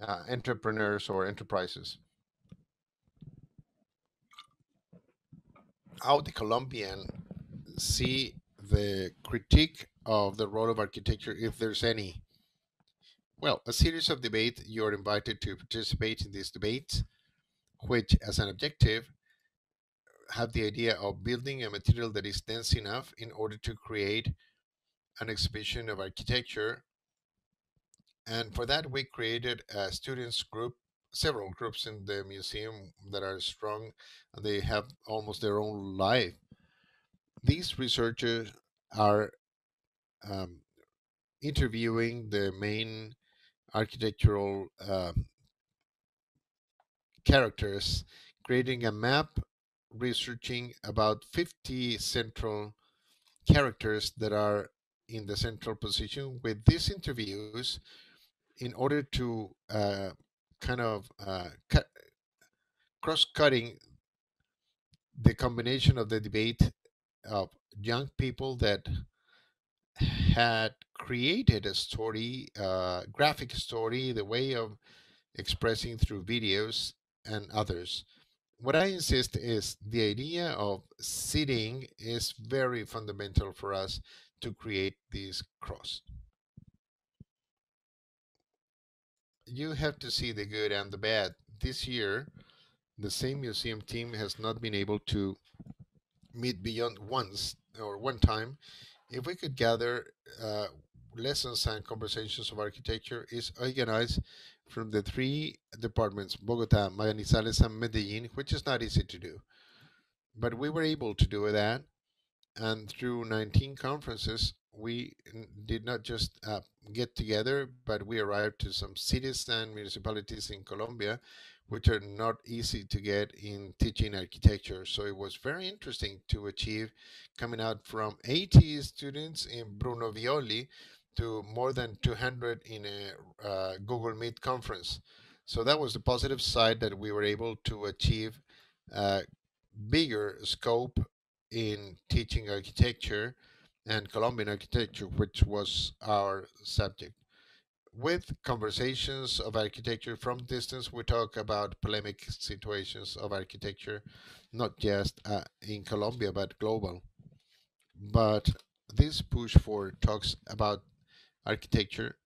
uh, entrepreneurs or enterprises. How the Colombian see the critique of the role of architecture, if there's any. Well, a series of debate. You're invited to participate in these debates which as an objective have the idea of building a material that is dense enough in order to create an exhibition of architecture. And for that, we created a students group, several groups in the museum that are strong. They have almost their own life. These researchers are um, interviewing the main architectural uh, characters, creating a map researching about 50 central characters that are in the central position with these interviews in order to uh, kind of uh, cut, cross-cutting the combination of the debate of young people that had created a story, uh, graphic story, the way of expressing through videos and others. What I insist is the idea of sitting is very fundamental for us to create this cross. You have to see the good and the bad. This year, the same museum team has not been able to meet beyond once or one time. If we could gather uh, lessons and conversations of architecture is organized from the three departments, Bogota, Manizales, and Medellin, which is not easy to do. But we were able to do that. And through 19 conferences, we did not just uh, get together, but we arrived to some cities and municipalities in Colombia, which are not easy to get in teaching architecture. So it was very interesting to achieve coming out from 80 students in Bruno Violi to more than 200 in a uh, Google Meet conference. So that was the positive side that we were able to achieve a bigger scope in teaching architecture and Colombian architecture, which was our subject. With conversations of architecture from distance, we talk about polemic situations of architecture, not just uh, in Colombia, but global. But this push for talks about architecture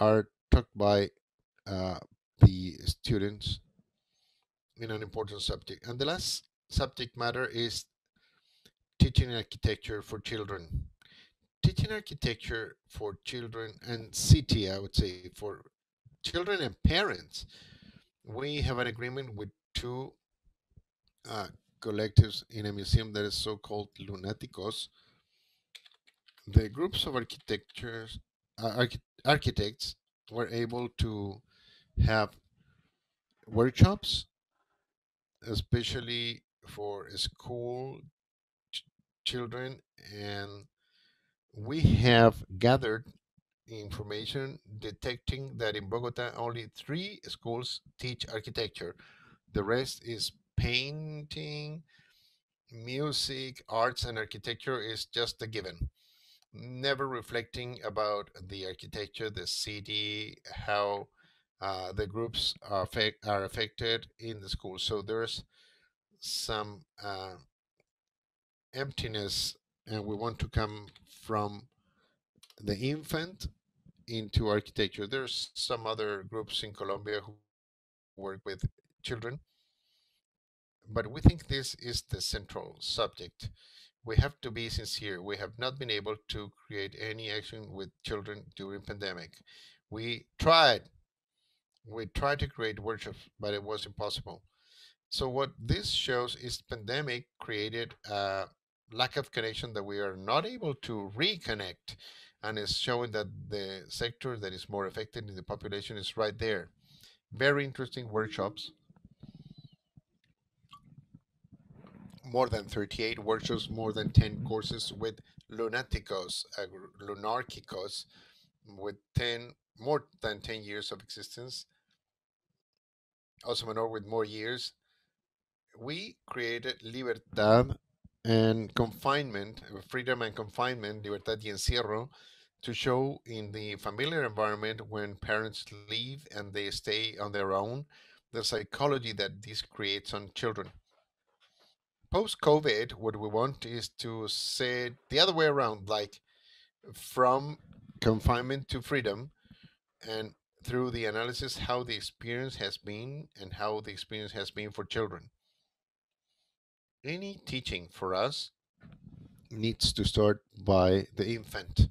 are talked by uh, the students in an important subject. And the last subject matter is teaching architecture for children. Teaching architecture for children and city, I would say, for children and parents. We have an agreement with two uh, collectives in a museum that is so-called Lunáticos. The groups of architectures, uh, arch architects were able to have workshops, especially for school ch children, and we have gathered information detecting that in Bogota only three schools teach architecture. The rest is painting, music, arts, and architecture is just a given never reflecting about the architecture, the city, how uh, the groups are, affect, are affected in the school. So there's some uh, emptiness, and we want to come from the infant into architecture. There's some other groups in Colombia who work with children, but we think this is the central subject we have to be sincere. We have not been able to create any action with children during pandemic. We tried. We tried to create workshops, but it was impossible. So what this shows is pandemic created a lack of connection that we are not able to reconnect and it's showing that the sector that is more affected in the population is right there. Very interesting workshops more than 38 workshops, more than 10 courses with lunaticos, uh, lunarchicos, with 10, more than 10 years of existence. Also Menor with more years. We created Libertad and confinement, freedom and confinement, Libertad y Encierro, to show in the familiar environment when parents leave and they stay on their own, the psychology that this creates on children post COVID, what we want is to say the other way around, like from confinement to freedom, and through the analysis, how the experience has been and how the experience has been for children. Any teaching for us needs to start by the infant.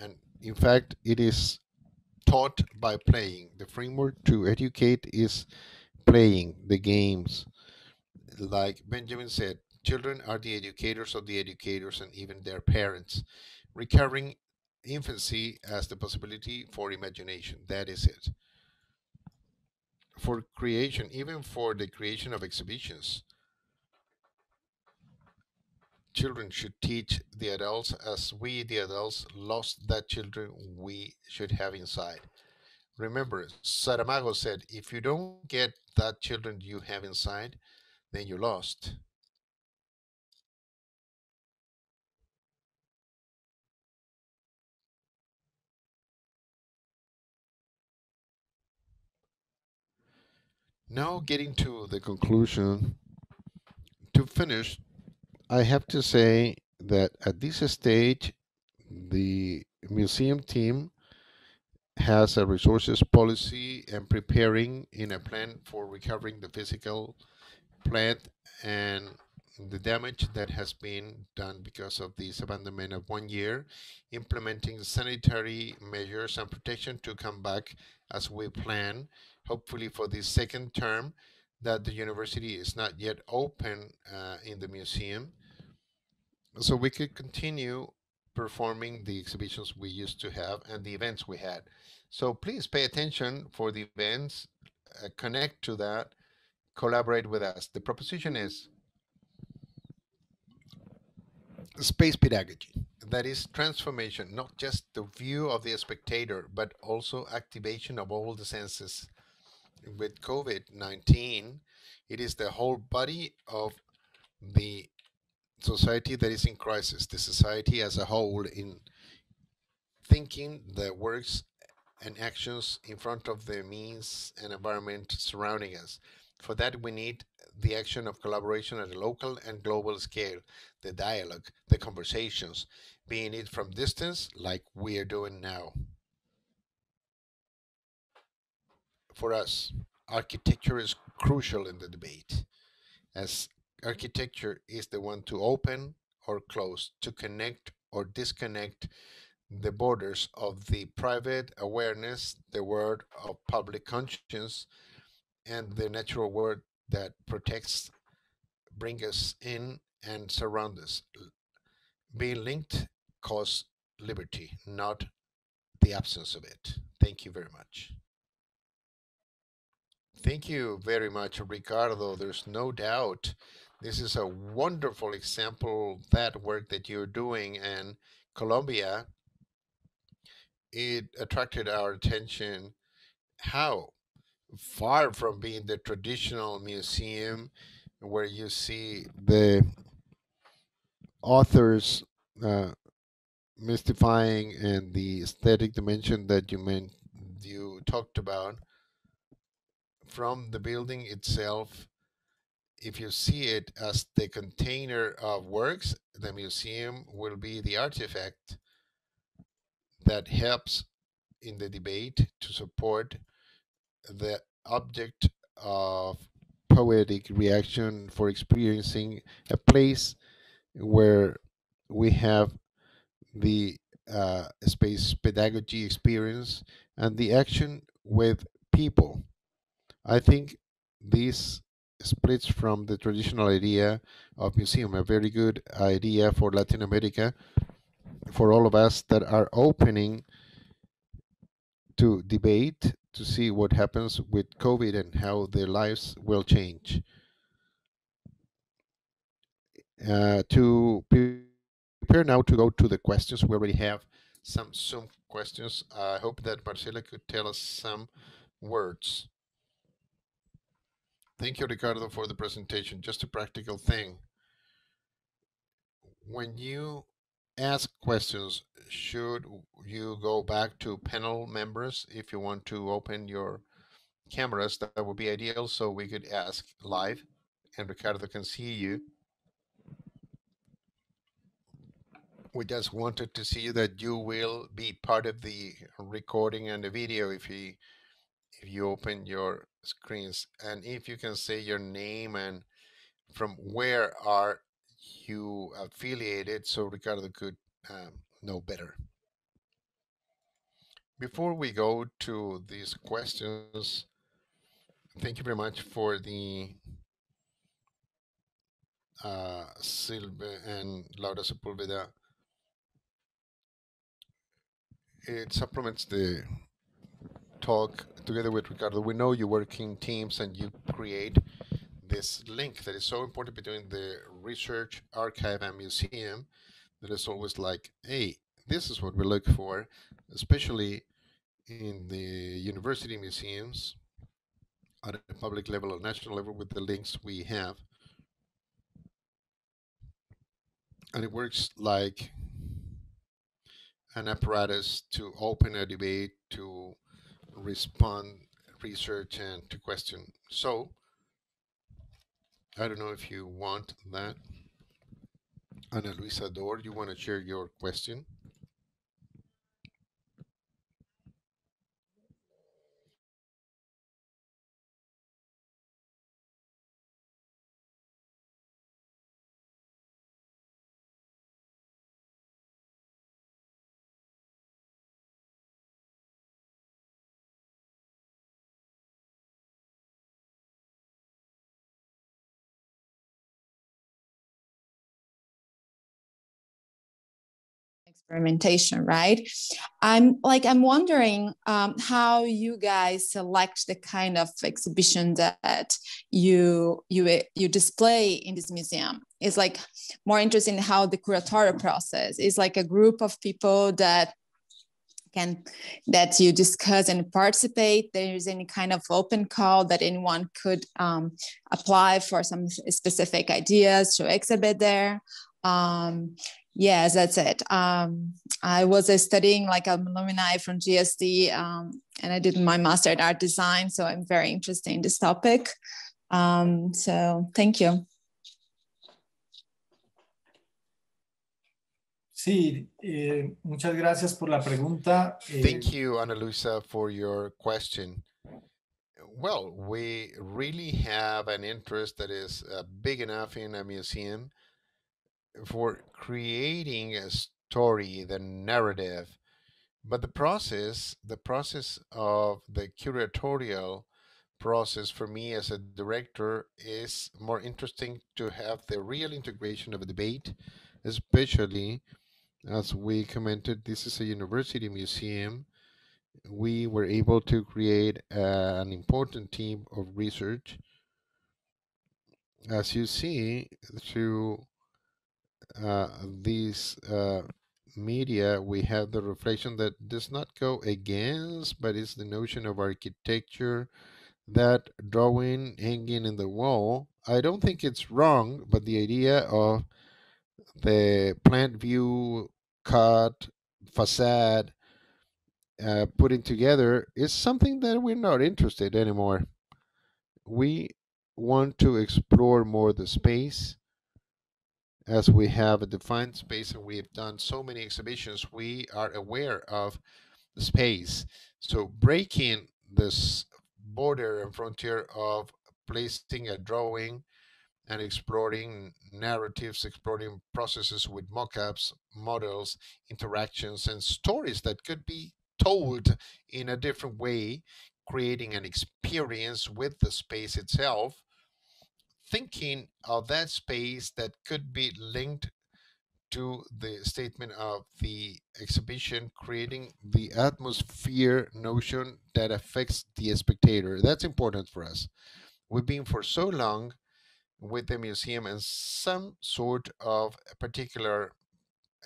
And in fact, it is taught by playing. The framework to educate is playing the games like Benjamin said, children are the educators of the educators and even their parents. Recovering infancy as the possibility for imagination. That is it. For creation, even for the creation of exhibitions, children should teach the adults as we, the adults, lost that children we should have inside. Remember, Saramago said, if you don't get that children you have inside, then you're lost. Now getting to the conclusion, to finish, I have to say that at this stage, the museum team has a resources policy and preparing in a plan for recovering the physical plant and the damage that has been done because of this abandonment of one year, implementing sanitary measures and protection to come back as we plan, hopefully for this second term, that the university is not yet open uh, in the museum. So we could continue performing the exhibitions we used to have and the events we had. So please pay attention for the events, uh, connect to that, collaborate with us. The proposition is space pedagogy. That is transformation, not just the view of the spectator, but also activation of all the senses. With COVID 19, it is the whole body of the society that is in crisis, the society as a whole in thinking the works and actions in front of the means and environment surrounding us. For that, we need the action of collaboration at a local and global scale, the dialogue, the conversations, being it from distance like we are doing now. For us, architecture is crucial in the debate, as architecture is the one to open or close, to connect or disconnect the borders of the private awareness, the world of public conscience, and the natural world that protects, bring us in, and surround us. Being linked cause liberty, not the absence of it. Thank you very much. Thank you very much, Ricardo. There's no doubt this is a wonderful example that work that you're doing in Colombia. It attracted our attention. How? Far from being the traditional museum where you see the authors uh, mystifying and the aesthetic dimension that you meant you talked about. From the building itself if you see it as the container of works the museum will be the artifact that helps in the debate to support the object of poetic reaction for experiencing a place where we have the uh, space pedagogy experience and the action with people. I think this splits from the traditional idea of museum, a very good idea for Latin America, for all of us that are opening to debate to see what happens with COVID and how their lives will change. Uh, to prepare now to go to the questions, we already have some Zoom questions. I hope that Marcela could tell us some words. Thank you, Ricardo, for the presentation. Just a practical thing. When you ask questions, should you go back to panel members if you want to open your cameras? That would be ideal so we could ask live and Ricardo can see you. We just wanted to see that you will be part of the recording and the video if you if you open your screens and if you can say your name and from where are you affiliated so Ricardo could um, know better. Before we go to these questions, thank you very much for the uh, Silva and Laura Sepulveda. It supplements the talk together with Ricardo. We know you work in teams and you create this link that is so important between the research archive and museum that is always like, hey, this is what we look for, especially in the university museums at a public level or national level with the links we have. And it works like an apparatus to open a debate, to respond, research, and to question. So, I don't know if you want that. Ana Luisa Dor, you want to share your question? Experimentation right? I'm like i'm wondering um, how you guys select the kind of exhibition that you you you display in this museum. It's like more interesting how the curatorial process is like a group of people that can that you discuss and participate. There's any kind of open call that anyone could um, apply for some specific ideas to exhibit there. Um, yes that's it um, i was uh, studying like a alumni from gsd um, and i did my master in art design so i'm very interested in this topic um, so thank you Sí, eh, muchas gracias por la pregunta. Eh, Thank you, Ana Luisa, for your question. Well, we really have an interest that is uh, big enough in a museum for creating a story, the narrative. But the process, the process of the curatorial process for me as a director is more interesting to have the real integration of a debate, especially as we commented, this is a university museum. We were able to create an important team of research. As you see through uh, these uh, media, we have the reflection that does not go against, but it's the notion of architecture, that drawing hanging in the wall. I don't think it's wrong, but the idea of the plant view cut facade uh, putting together is something that we're not interested anymore. We want to explore more the space as we have a defined space and we've done so many exhibitions we are aware of the space. So breaking this border and frontier of placing a drawing and exploring narratives, exploring processes with mockups, models, interactions, and stories that could be told in a different way, creating an experience with the space itself, thinking of that space that could be linked to the statement of the exhibition, creating the atmosphere notion that affects the spectator. That's important for us. We've been for so long with the museum and some sort of particular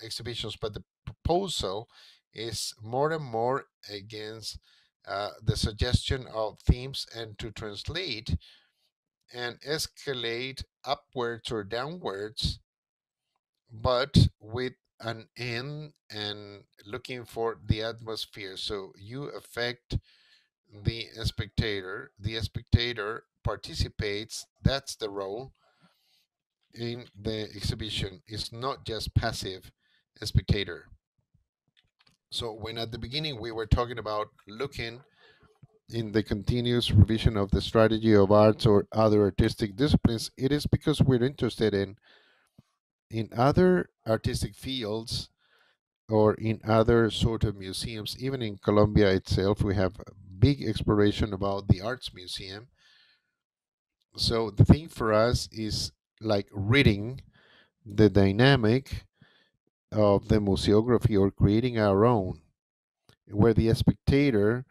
exhibitions, but the proposal is more and more against uh, the suggestion of themes and to translate and escalate upwards or downwards, but with an end and looking for the atmosphere. So you affect the spectator, the spectator participates, that's the role in the exhibition. It's not just passive spectator. So when at the beginning we were talking about looking in the continuous revision of the strategy of arts or other artistic disciplines, it is because we're interested in in other artistic fields or in other sort of museums. Even in Colombia itself, we have big exploration about the arts museum so the thing for us is like reading the dynamic of the museography or creating our own, where the spectator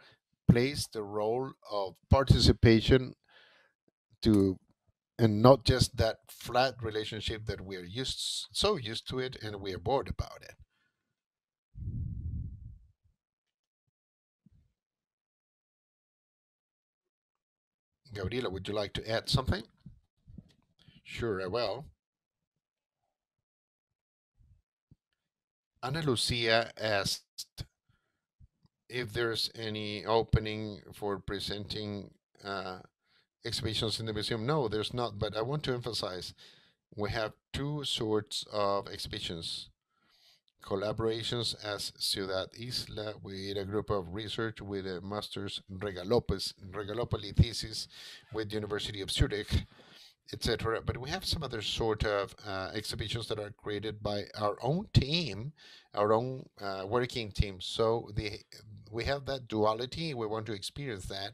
plays the role of participation to and not just that flat relationship that we're used so used to it and we're bored about it. Gabriela, would you like to add something? Sure, I will. Ana Lucia asked if there's any opening for presenting uh, exhibitions in the museum. No, there's not, but I want to emphasize we have two sorts of exhibitions collaborations as Ciudad Isla with a group of research with a master's Regalopes, Regalopoli thesis with the University of Zurich, etc. But we have some other sort of uh, exhibitions that are created by our own team, our own uh, working team. So the we have that duality. We want to experience that,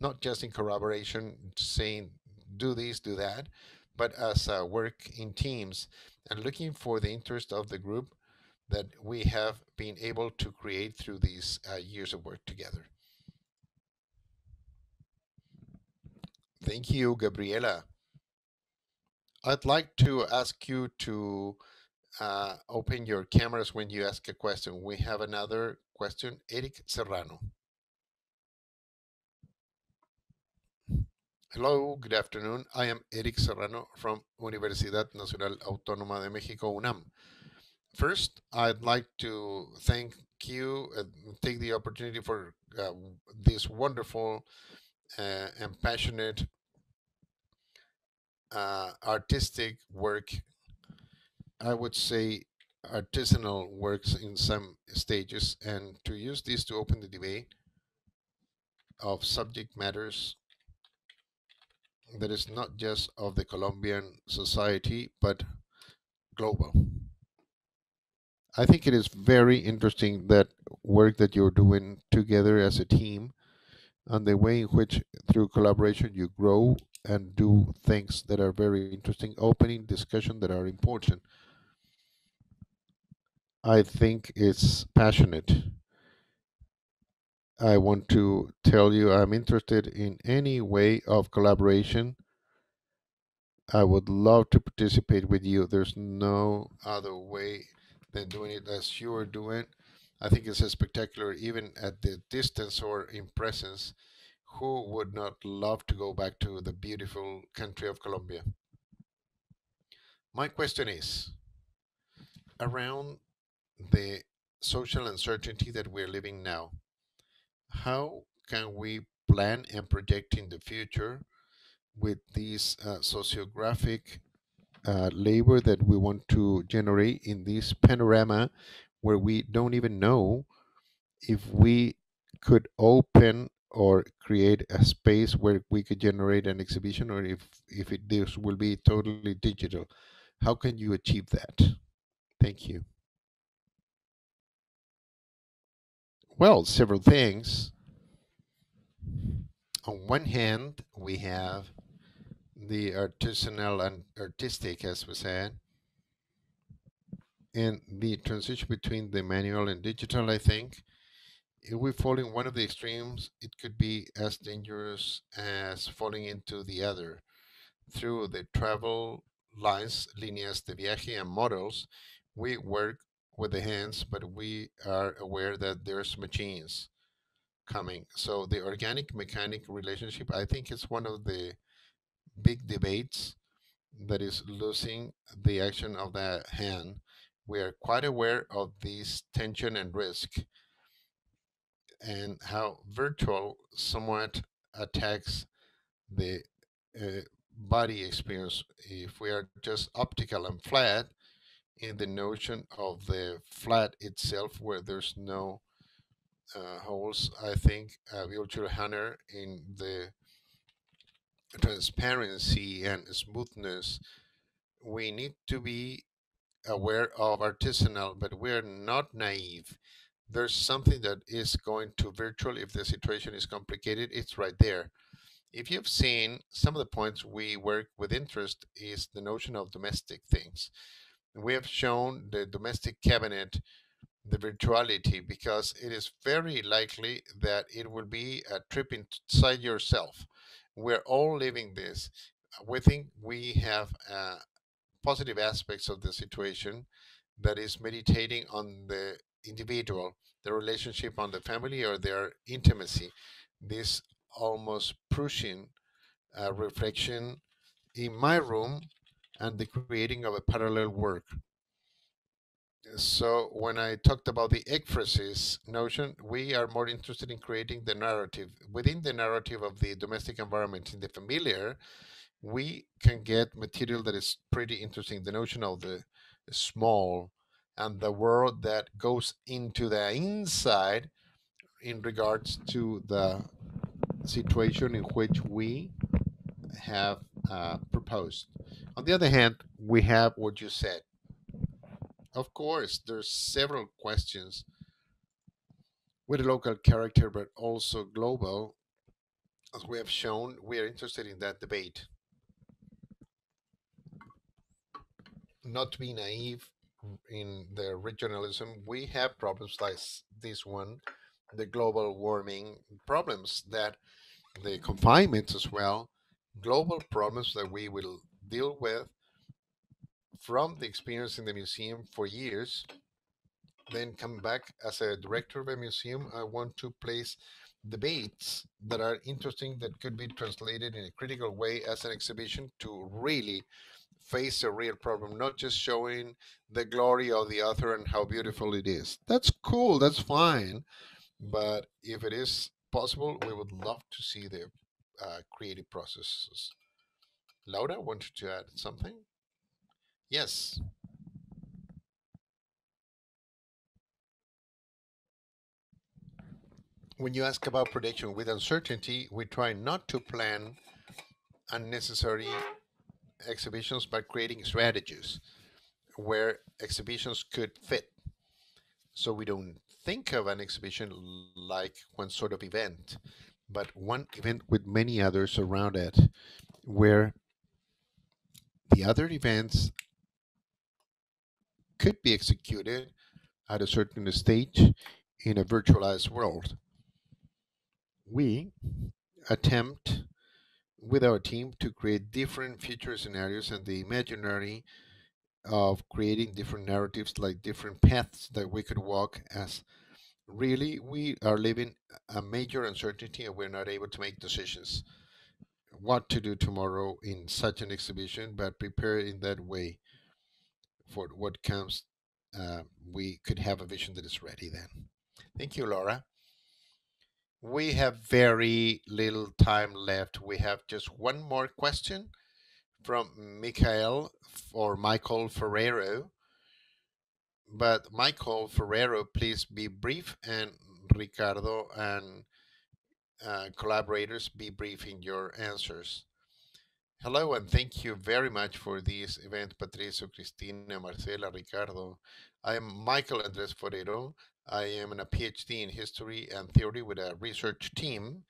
not just in corroboration, saying do this, do that, but as uh, work in teams and looking for the interest of the group that we have been able to create through these uh, years of work together. Thank you, Gabriela. I'd like to ask you to uh, open your cameras when you ask a question. We have another question, Eric Serrano. Hello, good afternoon. I am Eric Serrano from Universidad Nacional Autónoma de Mexico, UNAM. First, I'd like to thank you and take the opportunity for uh, this wonderful uh, and passionate uh, artistic work. I would say artisanal works in some stages, and to use this to open the debate of subject matters that is not just of the Colombian society, but global. I think it is very interesting that work that you're doing together as a team and the way in which through collaboration you grow and do things that are very interesting, opening discussion that are important. I think it's passionate. I want to tell you I'm interested in any way of collaboration. I would love to participate with you. There's no other way than doing it as you are doing. I think it's a spectacular, even at the distance or in presence. Who would not love to go back to the beautiful country of Colombia? My question is around the social uncertainty that we're living now, how can we plan and project in the future with this uh, sociographic uh, labor that we want to generate in this panorama where we don't even know if we could open or create a space where we could generate an exhibition or if if it this will be totally digital how can you achieve that? Thank you. Well several things. On one hand we have the artisanal and artistic as we said and the transition between the manual and digital i think if we fall in one of the extremes, it could be as dangerous as falling into the other. Through the travel lines, líneas de viaje, and models, we work with the hands, but we are aware that there's machines coming. So the organic mechanic relationship, I think, is one of the big debates that is losing the action of the hand. We are quite aware of this tension and risk and how virtual somewhat attacks the uh, body experience. If we are just optical and flat, in the notion of the flat itself, where there's no uh, holes, I think uh, Virtual Hunter in the transparency and smoothness, we need to be aware of artisanal, but we're not naive there's something that is going to virtual if the situation is complicated it's right there. If you've seen some of the points we work with interest is the notion of domestic things. We have shown the domestic cabinet the virtuality because it is very likely that it will be a trip inside yourself. We're all living this. We think we have uh, positive aspects of the situation that is meditating on the individual, the relationship on the family or their intimacy. This almost pushing reflection in my room and the creating of a parallel work. So when I talked about the ekphrasis notion, we are more interested in creating the narrative. Within the narrative of the domestic environment in the familiar, we can get material that is pretty interesting. The notion of the small, and the world that goes into the inside in regards to the situation in which we have uh, proposed. On the other hand, we have what you said. Of course, there's several questions with a local character, but also global. As we have shown, we are interested in that debate. Not to be naive, in the regionalism, we have problems like this one, the global warming problems that the confinements as well, global problems that we will deal with from the experience in the museum for years. Then come back as a director of a museum, I want to place debates that are interesting that could be translated in a critical way as an exhibition to really face a real problem, not just showing the glory of the author and how beautiful it is. That's cool, that's fine. But if it is possible, we would love to see the uh, creative processes. Laura wanted to add something? Yes. When you ask about prediction with uncertainty, we try not to plan unnecessary exhibitions by creating strategies where exhibitions could fit. So we don't think of an exhibition like one sort of event, but one event with many others around it, where the other events could be executed at a certain stage in a virtualized world. We attempt with our team to create different future scenarios and the imaginary of creating different narratives like different paths that we could walk as really we are living a major uncertainty and we're not able to make decisions what to do tomorrow in such an exhibition but prepare in that way for what comes, uh, we could have a vision that is ready then. Thank you, Laura. We have very little time left. We have just one more question from Michael or Michael Forero. But Michael Forero, please be brief, and Ricardo and uh, collaborators, be brief in your answers. Hello, and thank you very much for this event, Patricio, Cristina, Marcela, Ricardo. I am Michael Andres Forero. I am in a PhD in history and theory with a research team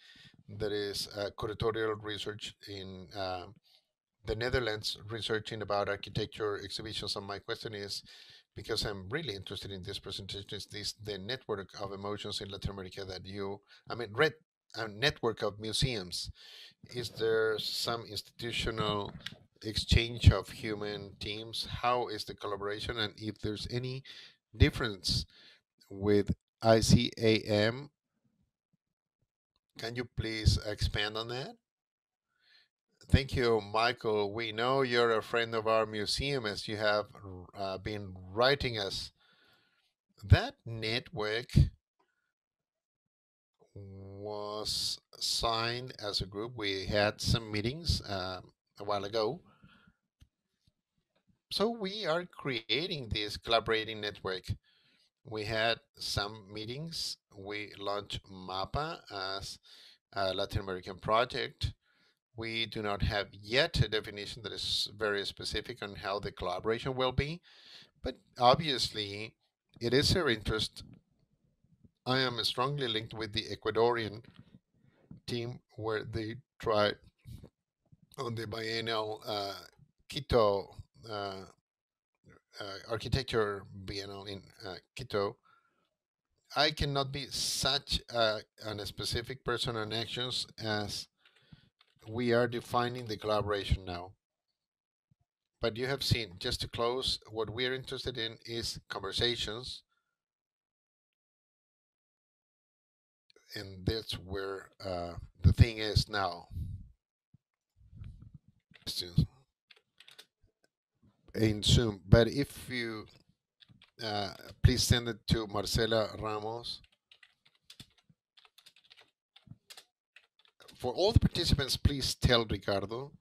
that is uh, curatorial research in uh, the Netherlands, researching about architecture exhibitions. And my question is, because I'm really interested in this presentation, is this the network of emotions in Latin America that you, I mean, read a network of museums is there some institutional exchange of human teams? How is the collaboration? And if there's any difference with ICAM, can you please expand on that? Thank you, Michael. We know you're a friend of our museum as you have uh, been writing us. That network was signed as a group. We had some meetings uh, a while ago. So we are creating this collaborating network. We had some meetings. We launched MAPA as a Latin American project. We do not have yet a definition that is very specific on how the collaboration will be, but obviously it is our interest I am strongly linked with the Ecuadorian team where they tried on the biennial uh, Quito uh, architecture biennial in uh, Quito. I cannot be such a, a specific person on actions as we are defining the collaboration now. But you have seen, just to close, what we're interested in is conversations and that's where uh, the thing is now. In Zoom, but if you uh, please send it to Marcela Ramos. For all the participants, please tell Ricardo.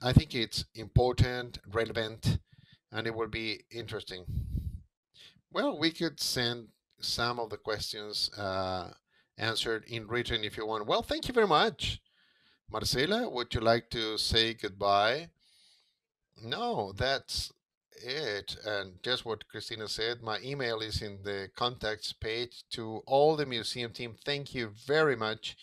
I think it's important, relevant, and it will be interesting. Well, we could send some of the questions uh, answered in written if you want. Well, thank you very much. Marcela, would you like to say goodbye? No, that's it. And just what Cristina said, my email is in the contacts page to all the museum team. Thank you very much.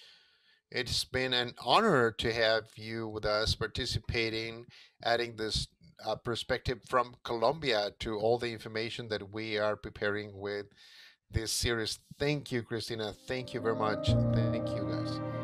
It's been an honor to have you with us participating, adding this a perspective from Colombia to all the information that we are preparing with this series. Thank you, Cristina. Thank you very much. Thank you, guys.